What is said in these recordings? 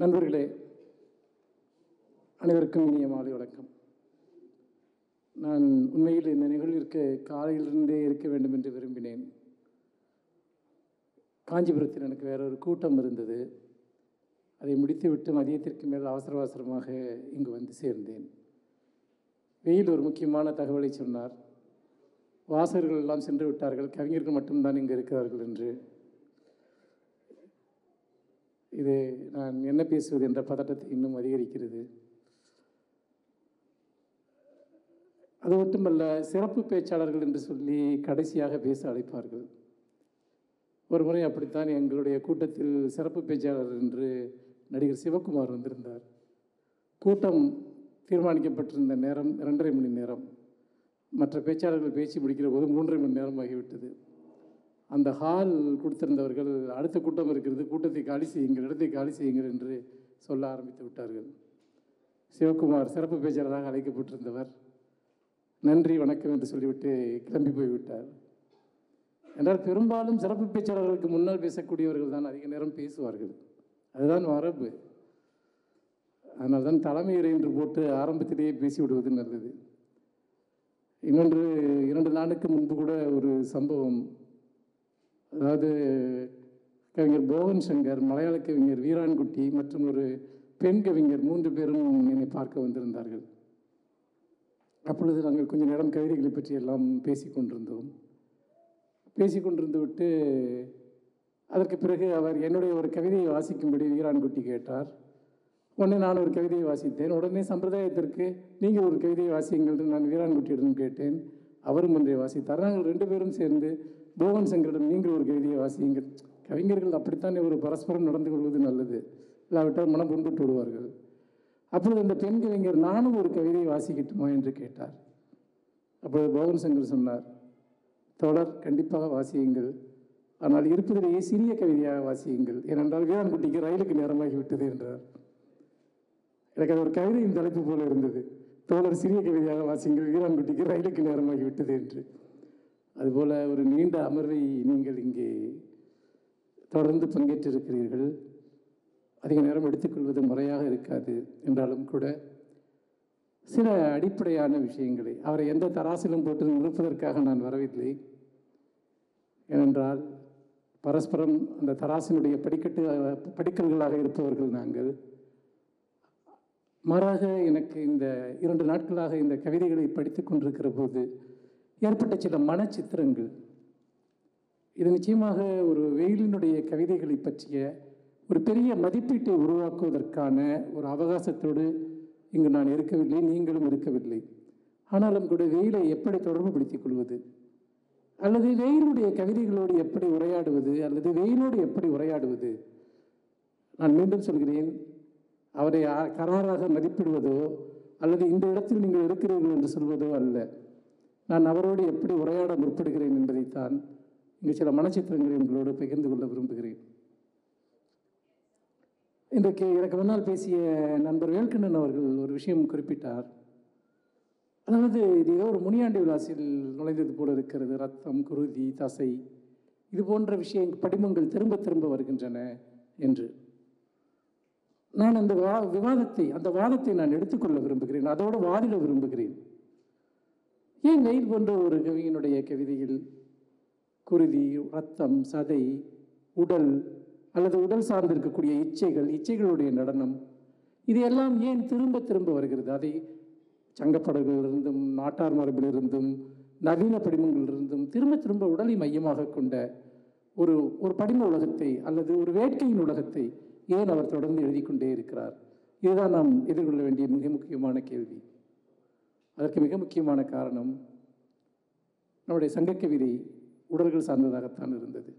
நண்பர்களே அனைவருக்கும் இனிய மாலை வணக்கம். நான் உண்மையில் இந்த நிகழ்விற்கு காலையிலிருந்தே இருக்க வேண்டும் என்று விரும்பினேன். காஞ்சிபுரத்தில் எனக்கு வேற ஒரு கூட்டம் இருந்தது. அதை முடித்துவிட்டு மதியத்திற்கு மேல் அவசர அவசரமாக இங்கு வந்து சேர்ந்தேன். வெயில் ஒரு முக்கியமான தகவலை சொன்னார். வாசகர்கள் எல்லாம் சென்று விட்டார்கள். கவிஞர்கள் மட்டும்தான் இங்கு இருக்கிறார்கள் என்று. இது நான் என்ன பேசுவது என்ற பதட்டத்தை இன்னும் அதிகரிக்கிறது. அது மட்டுமல்ல சிறப்பு பேச்சாளர்கள் என்று சொல்லி கடைசியாக பேச அழைப்பார்கள். ஒரு முறை அப்படித்தான் எங்களுடைய கூட்டத்தில் சிறப்பு பேச்சாளர் என்று நடிகர் சிவகுமார் வந்திருந்தார். கூட்டம் தீர்மானிக்கப்பட்டிருந்த நேரம் இரண்டரை மணி நேரம். மற்ற பேச்சாளர்கள் பேச்சு முடிக்கிற போது மூன்றரை மணி நேரம் ஆகிவிட்டது. அந்த ஹால் கொடுத்திருந்தவர்கள் அடுத்த கூட்டம் இருக்கிறது கூட்டத்தை காலி செய்யுங்கள் இடத்தை காலி செய்யுங்கள் என்று சொல்ல ஆரம்பித்து விட்டார்கள். சிவகுமார் சிறப்பு பேச்சாளராக அழைக்கப்பட்டிருந்தவர். நன்றி வணக்கம் என்று சொல்லிவிட்டு கிளம்பி போய்விட்டார். என்றால் பெரும்பாலும் சிறப்பு பேச்சாளர்களுக்கு முன்னால் பேசக்கூடியவர்கள் தான் அதிக நேரம் பேசுவார்கள். அதுதான் மரபு அதனால் தான் தலைமையுறை என்று போட்டு ஆரம்பத்திலேயே பேசிவிடுவது நல்லது. இன்னொன்று இரண்டு நாளுக்கு முன்பு கூட ஒரு சம்பவம் அதாவது கவிஞர் போவன் சங்கர் மலையாள கவிஞர் வீரான்குட்டி மற்றும் ஒரு பெண் கவிஞர் மூன்று பேரும் என்னை பார்க்க வந்திருந்தார்கள். அப்பொழுது நாங்கள் கொஞ்சம் நேரம் கவிதைகளை பற்றி எல்லாம் பேசிக் கொண்டிருந்தோம். பேசிக் கொண்டிருந்து விட்டு அதற்கு பிறகு அவர் என்னுடைய ஒரு கவிதையை வாசிக்கும்படி வீரான்குட்டி கேட்டார். உடனே நான் ஒரு கவிதையை வாசித்தேன். உடனே சம்பிரதாயத்திற்கு நீங்கள் ஒரு கவிதையை வாசியுங்கள் என்று நான் வீரான்குட்டியிடம் கேட்டேன். அவரும் ஒன்றை வாசித்தார். நாங்கள் ரெண்டு பேரும் சேர்ந்து போவன் சங்கரிடம் நீங்கள் ஒரு கவிதையை வாசியுங்கள். கவிஞர்கள் அப்படித்தானே ஒரு பரஸ்பரம் நடந்து கொள்வது நல்லது. இல்லாவிட்டால் மனம் புண்பட்டு விடுவார்கள். அப்பொழுது அந்த பெண் கவிஞர் நானும் ஒரு கவிதையை வாசிக்கட்டுமா? என்று கேட்டார். அப்பொழுது போகன் சங்கர் சொன்னார் தொடர் கண்டிப்பாக வாசியுங்கள். ஆனால் இருப்பதிலேயே சிறிய கவிதையாக வாசியுங்கள். ஏனென்றால் வீரான்குட்டிக்கு ரயிலுக்கு நேரமாகி விட்டது என்றார். எனக்கு அது ஒரு கவிதையின் தலைப்பு போல இருந்தது. தோழர் சிறிய கவிதையாக வாசியுங்கள். வீரான்குட்டிக்கு ரயிலுக்கு நேரமாகி விட்டது என்று. அதுபோல் ஒரு நீண்ட அமர்வை நீங்கள் இங்கே தொடர்ந்து பங்கேற்றிருக்கிறீர்கள். அதிக நேரம் எடுத்துக்கொள்வது முறையாக இருக்காது என்றாலும் கூட சில அடிப்படையான விஷயங்களை அவரை எந்த தராசிலும் போட்டு நிறுப்பதற்காக நான் வரவில்லை. ஏனென்றால் பரஸ்பரம் அந்த தராசினுடைய படிக்கட்டு படிக்கல்களாக இருப்பவர்கள் நாங்கள். மாறாக எனக்கு இந்த இரண்டு நாட்களாக இந்த கவிதைகளை படித்து கொண்டிருக்கிற போது ஏற்பட்ட சில மனச்சித்திரங்கள். இது நிச்சயமாக ஒரு வெயிலினுடைய கவிதைகளை பற்றிய ஒரு பெரிய மதிப்பீட்டை உருவாக்குவதற்கான ஒரு அவகாசத்தோடு இங்கு நான் இருக்கவில்லை நீங்களும் இருக்கவில்லை. ஆனாலும் கூட வெயிலை எப்படி தொடர்புபடுத்திக் கொள்வது? அல்லது வெயிலுடைய கவிதைகளோடு எப்படி உரையாடுவது? அல்லது வெயிலோடு எப்படி உரையாடுவது? நான் மீண்டும் சொல்கிறேன் அவரை கராராக மதிப்பிடுவதோ அல்லது இந்த இடத்தில் நீங்கள் இருக்கிறீர்கள் என்று சொல்வதோ அல்ல. நான் அவரோடு எப்படி உரையாட முற்படுகிறேன் என்பதைத்தான் இங்கு சில மனச்சித்திரங்களை உங்களோடு பகிர்ந்து கொள்ள விரும்புகிறேன். இன்றைக்கு எனக்கு முன்னால் பேசிய நண்பர் வேல்கண்ணன் அவர்கள் ஒரு விஷயம் குறிப்பிட்டார். அதாவது இது ஏதோ ஒரு முனியாண்டி விலாசில் நுழைந்தது போல இருக்கிறது. ரத்தம் குருதி தசை இது போன்ற விஷயங்கள் படிமங்கள் திரும்ப திரும்ப வருகின்றன என்று. நான் அந்த வா விவாதத்தை அந்த வாதத்தை நான் எடுத்துக்கொள்ள விரும்புகிறேன். அதோடு வாதிட விரும்புகிறேன். ஏன் வெயில் போன்ற ஒரு கவிஞனுடைய கவிதையில் குருதி ரத்தம் சதை உடல் அல்லது உடல் சார்ந்திருக்கக்கூடிய இச்சைகள் இச்சைகளுடைய நடனம் இது எல்லாம் ஏன் திரும்ப திரும்ப வருகிறது? அதை சங்கப்படங்களிலிருந்தும் நாட்டார் மரபிலிருந்தும் நவீன படிமங்களிலிருந்தும் திரும்ப திரும்ப உடலை மையமாக கொண்ட ஒரு ஒரு படிம உலகத்தை அல்லது ஒரு வேட்கையின் உலகத்தை ஏன் அவர் தொடர்ந்து எழுதி கொண்டே இருக்கிறார்? இதுதான் நாம் எதிர்கொள்ள வேண்டிய மிக முக்கியமான கேள்வி. அதற்கு மிக முக்கியமான காரணம் நம்முடைய சங்கக்கவிதை உடல்கள் சார்ந்ததாகத்தான் இருந்தது.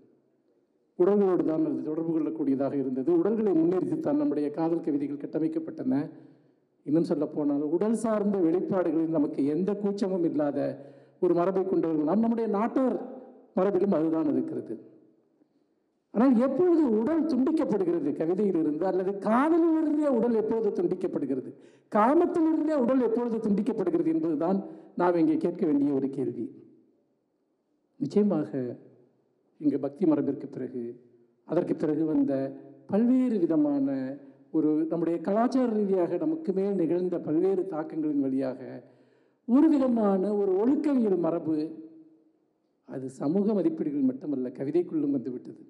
உடல்களோடு தான் அது தொடர்பு கொள்ளக்கூடியதாக இருந்தது. உடல்களை முன்னிறுத்தித்தான் நம்முடைய காதல் கவிதைகள் கட்டமைக்கப்பட்டன. இன்னும் சொல்ல போனால் உடல் சார்ந்த வெளிப்பாடுகளில் நமக்கு எந்த கூச்சமும் இல்லாத ஒரு மரபை கொண்டவர்கள் நாம் நம்முடைய நாட்டார் மரபிலும் அதுதான் இருக்கிறது. ஆனால் எப்பொழுது உடல் துண்டிக்கப்படுகிறது? கவிதையிலிருந்து அல்லது காதலிலிருந்தே உடல் எப்பொழுது துண்டிக்கப்படுகிறது? காமத்திலிருந்தே உடல் எப்பொழுது துண்டிக்கப்படுகிறது என்பதுதான் நாம் இங்கே கேட்க வேண்டிய ஒரு கேள்வி. நிச்சயமாக இங்கு பக்தி மரபிற்கு பிறகு அதற்கு பிறகு வந்த பல்வேறு விதமான ஒரு நம்முடைய கலாச்சார ரீதியாக நமக்கு மேல் நிகழ்ந்த பல்வேறு தாக்கங்களின் வழியாக ஒரு விதமான ஒரு ஒழுக்கவியல் மரபு அது சமூக மதிப்பீடுகள் மட்டுமல்ல கவிதைக்குள்ளும் வந்துவிட்டது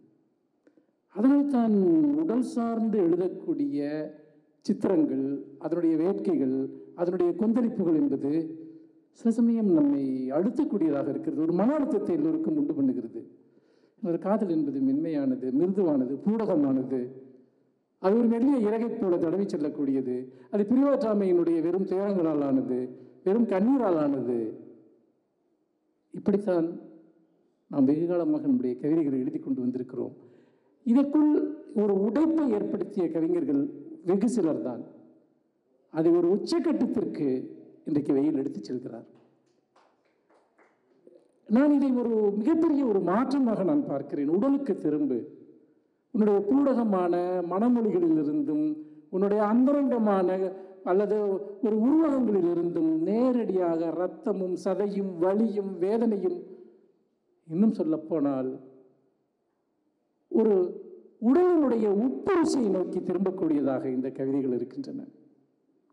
அதனால் தான் உடல் சார்ந்து எழுதக்கூடிய சித்திரங்கள் அதனுடைய வேட்கைகள் அதனுடைய கொந்தளிப்புகள் என்பது சில சமயம் நம்மை அழுத்தக்கூடியதாக இருக்கிறது. ஒரு மன அழுத்தத்தை எல்லோருக்கும் உண்டு பண்ணுகிறது. ஒரு காதல் என்பது மென்மையானது மிருதுவானது பூடகமானது. அது ஒரு மெல்லிய இறகை போல தடவி செல்லக்கூடியது. அது பிரிவாற்றாமையினுடைய வெறும் துயரங்களால் ஆனது வெறும் கண்ணீரால் ஆனது. இப்படித்தான் நாம் வெகு காலமாக நம்முடைய கவிதைகளை எழுதி கொண்டு வந்திருக்கிறோம். இதற்குள் ஒரு உடைப்பை ஏற்படுத்திய கவிஞர்கள் வெகு சிலர் தான் அதை ஒரு உச்சக்கட்டத்திற்கு இன்றைக்கு வெயில் எடுத்துச் செல்கிறார். நான் இதை ஒரு மிகப்பெரிய ஒரு மாற்றமாக நான் பார்க்கிறேன். உடலுக்கு திரும்பு. உன்னுடைய பூடகமான மனமொழிகளிலிருந்தும் உன்னுடைய அந்தரங்கமான அல்லது ஒரு உருவகங்களிலிருந்தும் நேரடியாக ரத்தமும் சதையும் வலியும் வேதனையும் இன்னும் சொல்லப்போனால் ஒரு உடலினுடைய உப்பு ருசியை நோக்கி திரும்பக்கூடியதாக இந்த கவிதைகள் இருக்கின்றன.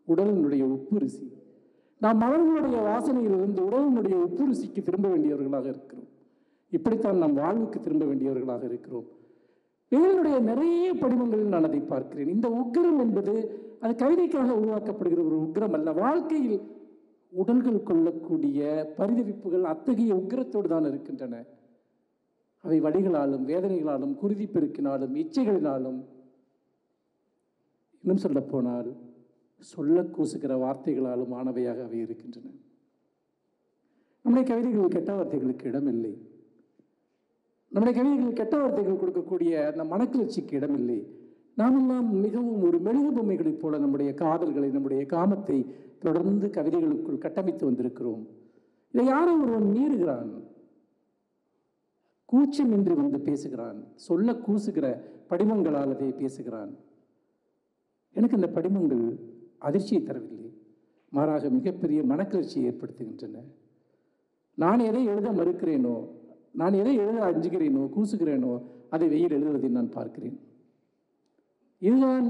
உடலினுடைய உப்பு ருசி நாம் மலர்களுடைய வாசனையிலிருந்து உடலினுடைய உப்பு ருசிக்கு திரும்ப வேண்டியவர்களாக இருக்கிறோம். இப்படித்தான் நாம் வாழ்வுக்கு திரும்ப வேண்டியவர்களாக இருக்கிறோம். வேலனுடைய நிறைய படிமங்களில் நான் அதை பார்க்கிறேன். இந்த உக்கிரம் என்பது அது கவிதைக்காக உருவாக்கப்படுகிற ஒரு உக்கிரம் அல்ல. வாழ்க்கையில் உடல்கள் கொள்ளக்கூடிய பரிதவிப்புகள் அத்தகைய உக்கிரத்தோடு தான் இருக்கின்றன. அவை வழிகளாலும் வேதனைகளாலும் குருதி பெருக்கினாலும் இச்சைகளினாலும். இன்னும் சொல்லப்போனால் சொல்ல கூசுகிற வார்த்தைகளாலும் ஆனவையாக அவை இருக்கின்றன. நம்முடைய கவிதைகள் கெட்ட வார்த்தைகளுக்கு இடமில்லை நம்முடைய கவிதைகள் கெட்ட வார்த்தைகள் கொடுக்கக்கூடிய அந்த மனக்கிளர்ச்சிக்கு இடமில்லை நாமெல்லாம் மிகவும் ஒரு மெழுகு பொம்மைகளைப் போல நம்முடைய காதல்களை நம்முடைய காமத்தை தொடர்ந்து கவிதைகளுக்குள் கட்டமைத்து வந்திருக்கிறோம். இதை யாரோ ஒருவன் மீறுகிறான். கூச்சமின்றி வந்து பேசுகிறான். சொல்ல கூசுகிற படிமங்களால் அதை பேசுகிறான். எனக்கு இந்த படிமங்கள் அதிர்ச்சியை தரவில்லை. மாறாக மிகப்பெரிய மனக்கிளர்ச்சியை ஏற்படுத்துகின்றன. நான் எதை எழுத மறுக்கிறேனோ நான் எதை எழுத அஞ்சுகிறேனோ கூசுகிறேனோ அதை வெயில் எழுதுவதை நான் பார்க்கிறேன். இதுதான்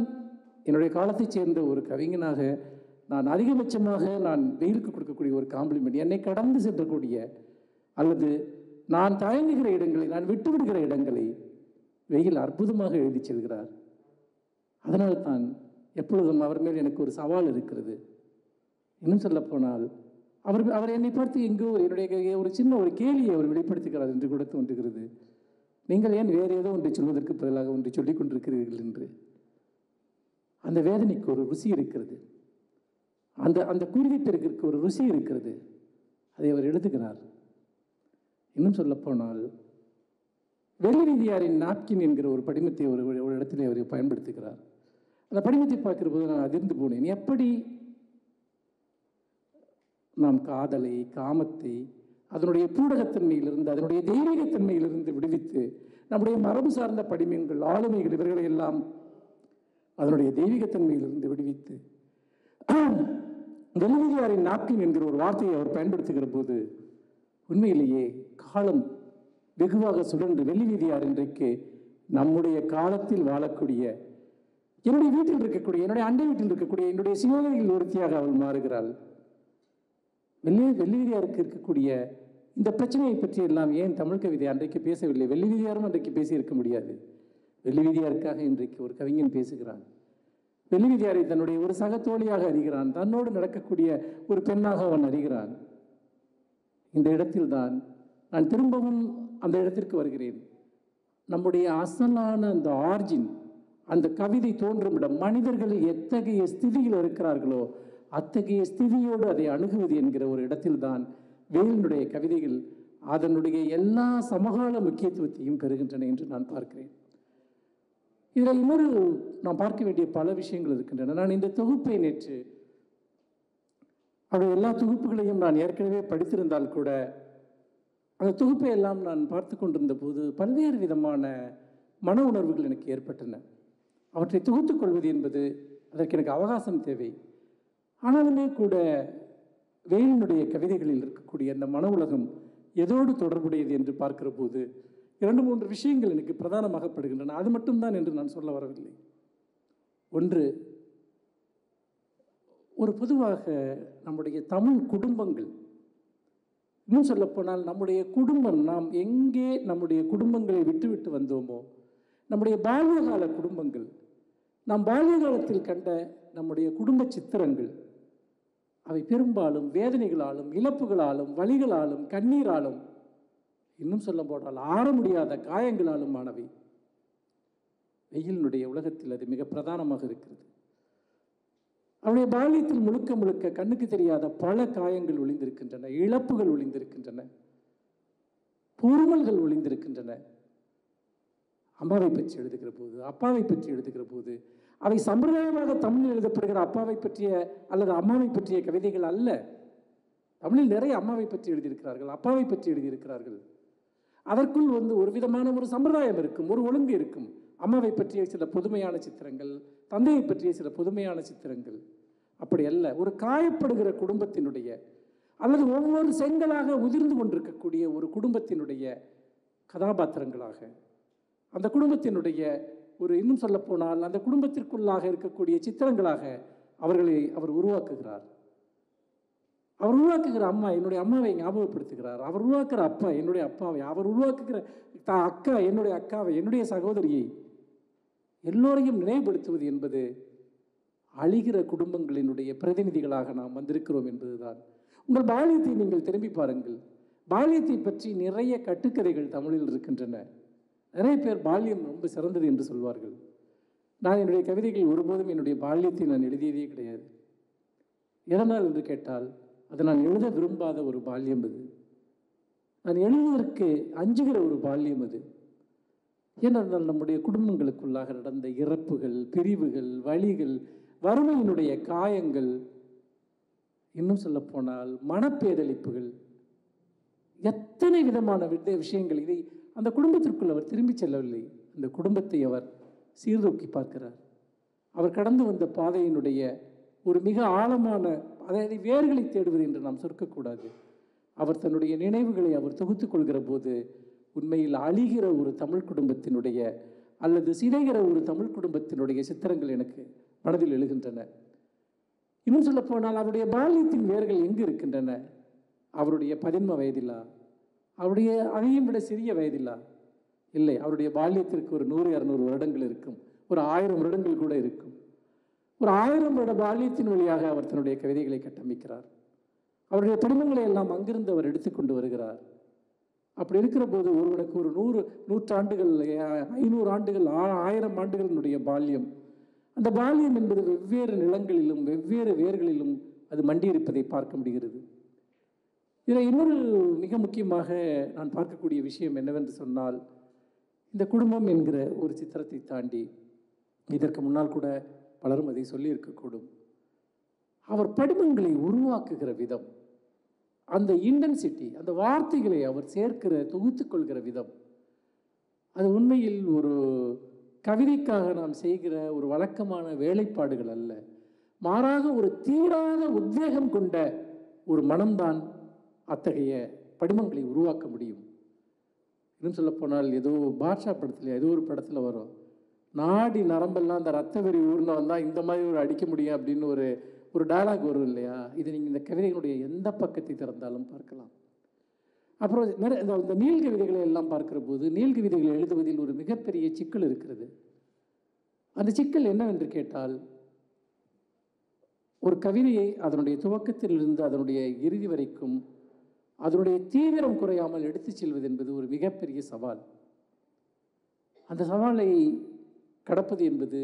என்னுடைய காலத்தைச் சேர்ந்த ஒரு கவிஞனாக நான் அதிகபட்சமாக நான் வெயிலுக்கு கொடுக்கக்கூடிய ஒரு காம்ப்ளிமெண்ட் என்னை கடந்து சென்றக்கூடிய அல்லது நான் தயங்குகிற இடங்களை நான் விட்டுவிடுகிற இடங்களை வெயில் அற்புதமாக எழுதி செல்கிறார். அதனால் தான் எப்பொழுதும் அவர் மேல் எனக்கு ஒரு சவால் இருக்கிறது. இன்னும் சொல்லப்போனால் அவர் அவர் என்னை பார்த்து எங்கோ என்னுடைய ஒரு சின்ன ஒரு கேலியை அவர் வெளிப்படுத்துகிறார் என்று கூட தோன்றுகிறது. நீங்கள் ஏன் வேறு ஏதோ ஒன்றை சொல்வதற்கு பதிலாக ஒன்றை சொல்லிக் கொண்டிருக்கிறீர்கள் என்று. அந்த வேதனைக்கு ஒரு ருசி இருக்கிறது. அந்த அந்த குருவிப்பிற்கு ஒரு ருசி இருக்கிறது. அதை அவர் எழுதுகிறார். இன்னும் சொல்லப்போனால் வெளிநீதியாரின் நாப்கின் என்கிற ஒரு படிமத்தை ஒரு ஒரு இடத்துல அவர் பயன்படுத்துகிறார். அந்த படிமத்தை பார்க்கிற போது நான் அதிர்ந்து போனேன். எப்படி நாம் காதலை காமத்தை அதனுடைய பூடகத்தன்மையிலிருந்து அதனுடைய தெய்வீகத்தன்மையிலிருந்து விடுவித்து நம்முடைய மரபு சார்ந்த படிமங்கள் ஆளுமைகள் இவர்களை எல்லாம் அதனுடைய தெய்வீகத்தன்மையிலிருந்து விடுவித்து வெள்ளியாரின் நாப்கின் என்கிற ஒரு வார்த்தையை அவர் பயன்படுத்துகிற போது உண்மையிலேயே காலம் வெகுவாக சுழன்று வெள்ளி வீதியார் இன்றைக்கு நம்முடைய காலத்தில் வாழக்கூடிய என்னுடைய வீட்டில் இருக்கக்கூடிய என்னுடைய அண்டை வீட்டில் இருக்கக்கூடிய என்னுடைய சிவகங்கையில் ஒருத்தியாக அவள் மாறுகிறாள். வெள்ளி வெள்ளிவிதியாருக்கு இருக்கக்கூடிய இந்த பிரச்சனையை பற்றி எல்லாம் ஏன் தமிழ் கவிதை அன்றைக்கு பேசவில்லை? வெள்ளிவிதியாரும் அன்றைக்கு பேசியிருக்க முடியாது. வெள்ளிவிதியாருக்காக இன்றைக்கு ஒரு கவிஞன் பேசுகிறான். வெள்ளிவிதியாரை தன்னுடைய ஒரு சக தோழியாக அறிகிறான். தன்னோடு நடக்கக்கூடிய ஒரு பெண்ணாக அவன் அறிகிறான். இந்த இடத்தில்தான் நான் திரும்பவும் அந்த இடத்திற்கு வருகிறேன். நம்முடைய அசலான அந்த ஆர்ஜின் அந்த கவிதை தோன்றும் இடம் மனிதர்கள் எத்தகைய ஸ்திதியில் இருக்கிறார்களோ அத்தகைய ஸ்திதியோடு அதை அணுகுவது என்கிற ஒரு இடத்தில்தான் வேலினுடைய கவிதைகள் அதனுடைய எல்லா சமகால முக்கியத்துவத்தையும் பெறுகின்றன என்று நான் பார்க்கிறேன். இதில் இன்னொரு நான் பார்க்க வேண்டிய பல விஷயங்கள் இருக்கின்றன. நான் இந்த தொகுப்பை நேற்று அவருடைய எல்லா தொகுப்புகளையும் நான் ஏற்கனவே படித்திருந்தால் கூட அந்த தொகுப்பை எல்லாம் நான் பார்த்து கொண்டிருந்த போது பல்வேறு விதமான மன உணர்வுகள் எனக்கு ஏற்பட்டன. அவற்றை தொகுத்துக் கொள்வது என்பது அதற்கு எனக்கு அவகாசம் தேவை. ஆனாலுமே கூட வேலினுடைய கவிதைகளில் இருக்கக்கூடிய அந்த மன உலகம் எதோடு தொடர்புடையது என்று பார்க்கிற போது இரண்டு மூன்று விஷயங்கள் எனக்கு பிரதானமாகப்படுகின்றன. அது மட்டும்தான் என்று நான் சொல்ல வரவில்லை. ஒன்று ஒரு பொதுவாக நம்முடைய தமிழ் குடும்பங்கள் இன்னும் சொல்லப்போனால் நம்முடைய குடும்பம் நாம் எங்கே நம்முடைய குடும்பங்களை விட்டுவிட்டு வந்தோமோ நம்முடைய பால்யகால குடும்பங்கள் நாம் பால்ய காலத்தில் கண்ட நம்முடைய குடும்ப சித்திரங்கள் அவை பெரும்பாலும் வேதனைகளாலும் இழப்புகளாலும் வலிகளாலும் கண்ணீராலும் இன்னும் சொல்ல போனால் ஆற முடியாத காயங்களாலும் ஆனவை. வெயிலினுடைய உலகத்தில் அது மிக பிரதானமாக இருக்கிறது. அவருடைய பால்யத்தில் முழுக்க முழுக்க கண்ணுக்கு தெரியாத பல காயங்கள் ஒளிந்திருக்கின்றன இழப்புகள் ஒளிந்திருக்கின்றன பொறுமல்கள் ஒளிந்திருக்கின்றன. அம்மாவை பற்றி எழுதுகிற போது அப்பாவை பற்றி எழுதுகிற போது அவை சம்பிரதாயமாக தமிழில் எழுதப்படுகிற அப்பாவை பற்றிய அல்லது அம்மாவை பற்றிய கவிதைகள் அல்ல. தமிழில் நிறைய அம்மாவை பற்றி எழுதியிருக்கிறார்கள் அப்பாவை பற்றி எழுதியிருக்கிறார்கள். அதற்குள் வந்து ஒரு விதமான ஒரு சம்பிரதாயம் இருக்கும் ஒரு ஒழுங்கு இருக்கும். அம்மாவை பற்றிய சில புதுமையான சித்திரங்கள் தந்தையை பற்றிய சில புதுமையான சித்திரங்கள். அப்படி அல்ல ஒரு காயப்படுகிற குடும்பத்தினுடைய அல்லது ஒவ்வொரு செங்கலாக உதிர்ந்து கொண்டிருக்கக்கூடிய ஒரு குடும்பத்தினுடைய கதாபாத்திரங்களாக அந்த குடும்பத்தினுடைய ஒரு இன்னும் சொல்லப்போனால் அந்த குடும்பத்திற்குள்ளாக இருக்கக்கூடிய சித்திரங்களாக அவர்களை அவர் உருவாக்குகிறார். அவர் உருவாக்குகிற அம்மா என்னுடைய அம்மாவை ஞாபகப்படுத்துகிறார். அவர் உருவாக்குற அப்பா என்னுடைய அப்பாவை அவர் உருவாக்குகிற தா அக்கா என்னுடைய அக்காவை என்னுடைய சகோதரியை எல்லோரையும் நினைவுபடுத்துவது என்பது அழிகிற குடும்பங்களினுடைய பிரதிநிதிகளாக நாம் வந்திருக்கிறோம் என்பதுதான். உங்கள் பாலியத்தை நீங்கள் திரும்பி பாருங்கள். பாலியத்தை பற்றி நிறைய கட்டுக்கதைகள் தமிழில் இருக்கின்றன. நிறைய பேர் பால்யம் ரொம்ப சிறந்தது என்று சொல்வார்கள். நான் என்னுடைய கவிதைகள் ஒருபோதும் என்னுடைய பால்யத்தை நான் எழுதியதே கிடையாது. எதனால் என்று கேட்டால் அது நான் எழுத விரும்பாத ஒரு பால்யம் அது. நான் எழுதுவதற்கு அஞ்சுகிற ஒரு பால்யம் அது. ஏனென்றால் நம்முடைய குடும்பங்களுக்குள்ளாக நடந்த இறப்புகள் பிரிவுகள் வழிகள் வறுமையினுடைய காயங்கள் இன்னும் சொல்லப்போனால் மனப்பேதளிப்புகள் எத்தனை விதமான வித விஷயங்கள் இதை அந்த குடும்பத்திற்குள் அவர் திரும்பி செல்லவில்லை. அந்த குடும்பத்தை அவர் சீர்தூக்கி பார்க்கிறார். அவர் கடந்து வந்த பாதையினுடைய ஒரு மிக ஆழமான அதாவது வேர்களை தேடுவது என்று நாம் சொற்கக்கூடாது அவர் தன்னுடைய நினைவுகளை அவர் தொகுத்துக் கொள்கிற போது உண்மையில் அழிகிற ஒரு தமிழ் குடும்பத்தினுடைய அல்லது சிதைகிற ஒரு தமிழ் குடும்பத்தினுடைய சித்திரங்கள் எனக்கு மனதில் எழுகின்றன. இன்னும் சொல்லப்போனால் அவருடைய பால்யத்தின் வேர்கள் எங்கு இருக்கின்றன? அவருடைய பதின்ம வயதிலா? அவருடைய அதையும் விட சிறிய வயதிலா? இல்லை அவருடைய பால்யத்திற்கு ஒரு நூறு இரநூறு வருடங்கள் இருக்கும். ஒரு ஆயிரம் வருடங்கள் கூட இருக்கும். ஒரு ஆயிரம் வருட பால்யத்தின் வழியாக அவர் தன்னுடைய கவிதைகளை கட்டமைக்கிறார். அவருடைய படிமங்களை எல்லாம் அங்கிருந்து அவர் எடுத்துக்கொண்டு வருகிறார். அப்படி இருக்கிற போது ஒருவனுக்கு ஒரு நூறு நூற்றாண்டுகள் ஐநூறு ஆண்டுகள் ஆ- ஆயிரம் ஆண்டுகளினுடைய பால்யம். அந்த பால்யம் என்பது வெவ்வேறு நிலங்களிலும் வெவ்வேறு வேர்களிலும் அது மண்டியிருப்பதை பார்க்க முடிகிறது. இதில் இன்னொரு மிக முக்கியமாக நான் பார்க்கக்கூடிய விஷயம் என்னவென்று சொன்னால் இந்த குடும்பம் என்கிற ஒரு சித்திரத்தை தாண்டி இதற்கு முன்னால் கூட பலரும் அதை சொல்லியிருக்கக்கூடும். அவர் படிமங்களை உருவாக்குகிற விதம். அந்த இன்டென்சிட்டி அந்த வார்த்தைகளை அவர் சேர்க்கிற தொகுத்துக்கொள்கிற விதம். அது உண்மையில் ஒரு கவிதைக்காக நாம் செய்கிற ஒரு வழக்கமான வேலைப்பாடுகள் அல்ல. மாறாக ஒரு தீராத உத்வேகம் கொண்ட ஒரு மனம்தான் அத்தகைய படிமங்களை உருவாக்க முடியும். இன்னும் சொல்லப்போனால் ஏதோ பாட்ஷா படத்தில் ஏதோ ஒரு படத்தில் வரும். நாடி நரம்பெல்லாம் அந்த ரத்த வெறி ஊர்ன வந்தால் இந்த மாதிரி ஒரு அடிக்க முடியும் அப்படின்னு ஒரு ஒரு டயலாக் வரும் இல்லையா? இது நீங்கள் இந்த கவிதைகளுடைய எந்த பக்கத்தை திறந்தாலும் பார்க்கலாம். அப்புறம் நிறைய இந்த இந்த நீள் கவிதைகளை எல்லாம் பார்க்கிற போது நீள் கவிதைகளை எழுதுவதில் ஒரு மிகப்பெரிய சிக்கல் இருக்கிறது. அந்த சிக்கல் என்னவென்று கேட்டால் ஒரு கவிதையை அதனுடைய துவக்கத்திலிருந்து அதனுடைய இறுதி வரைக்கும் அதனுடைய தீவிரம் குறையாமல் எடுத்துச் செல்வது என்பது ஒரு மிகப்பெரிய சவால். அந்த சவாலை கடப்பது என்பது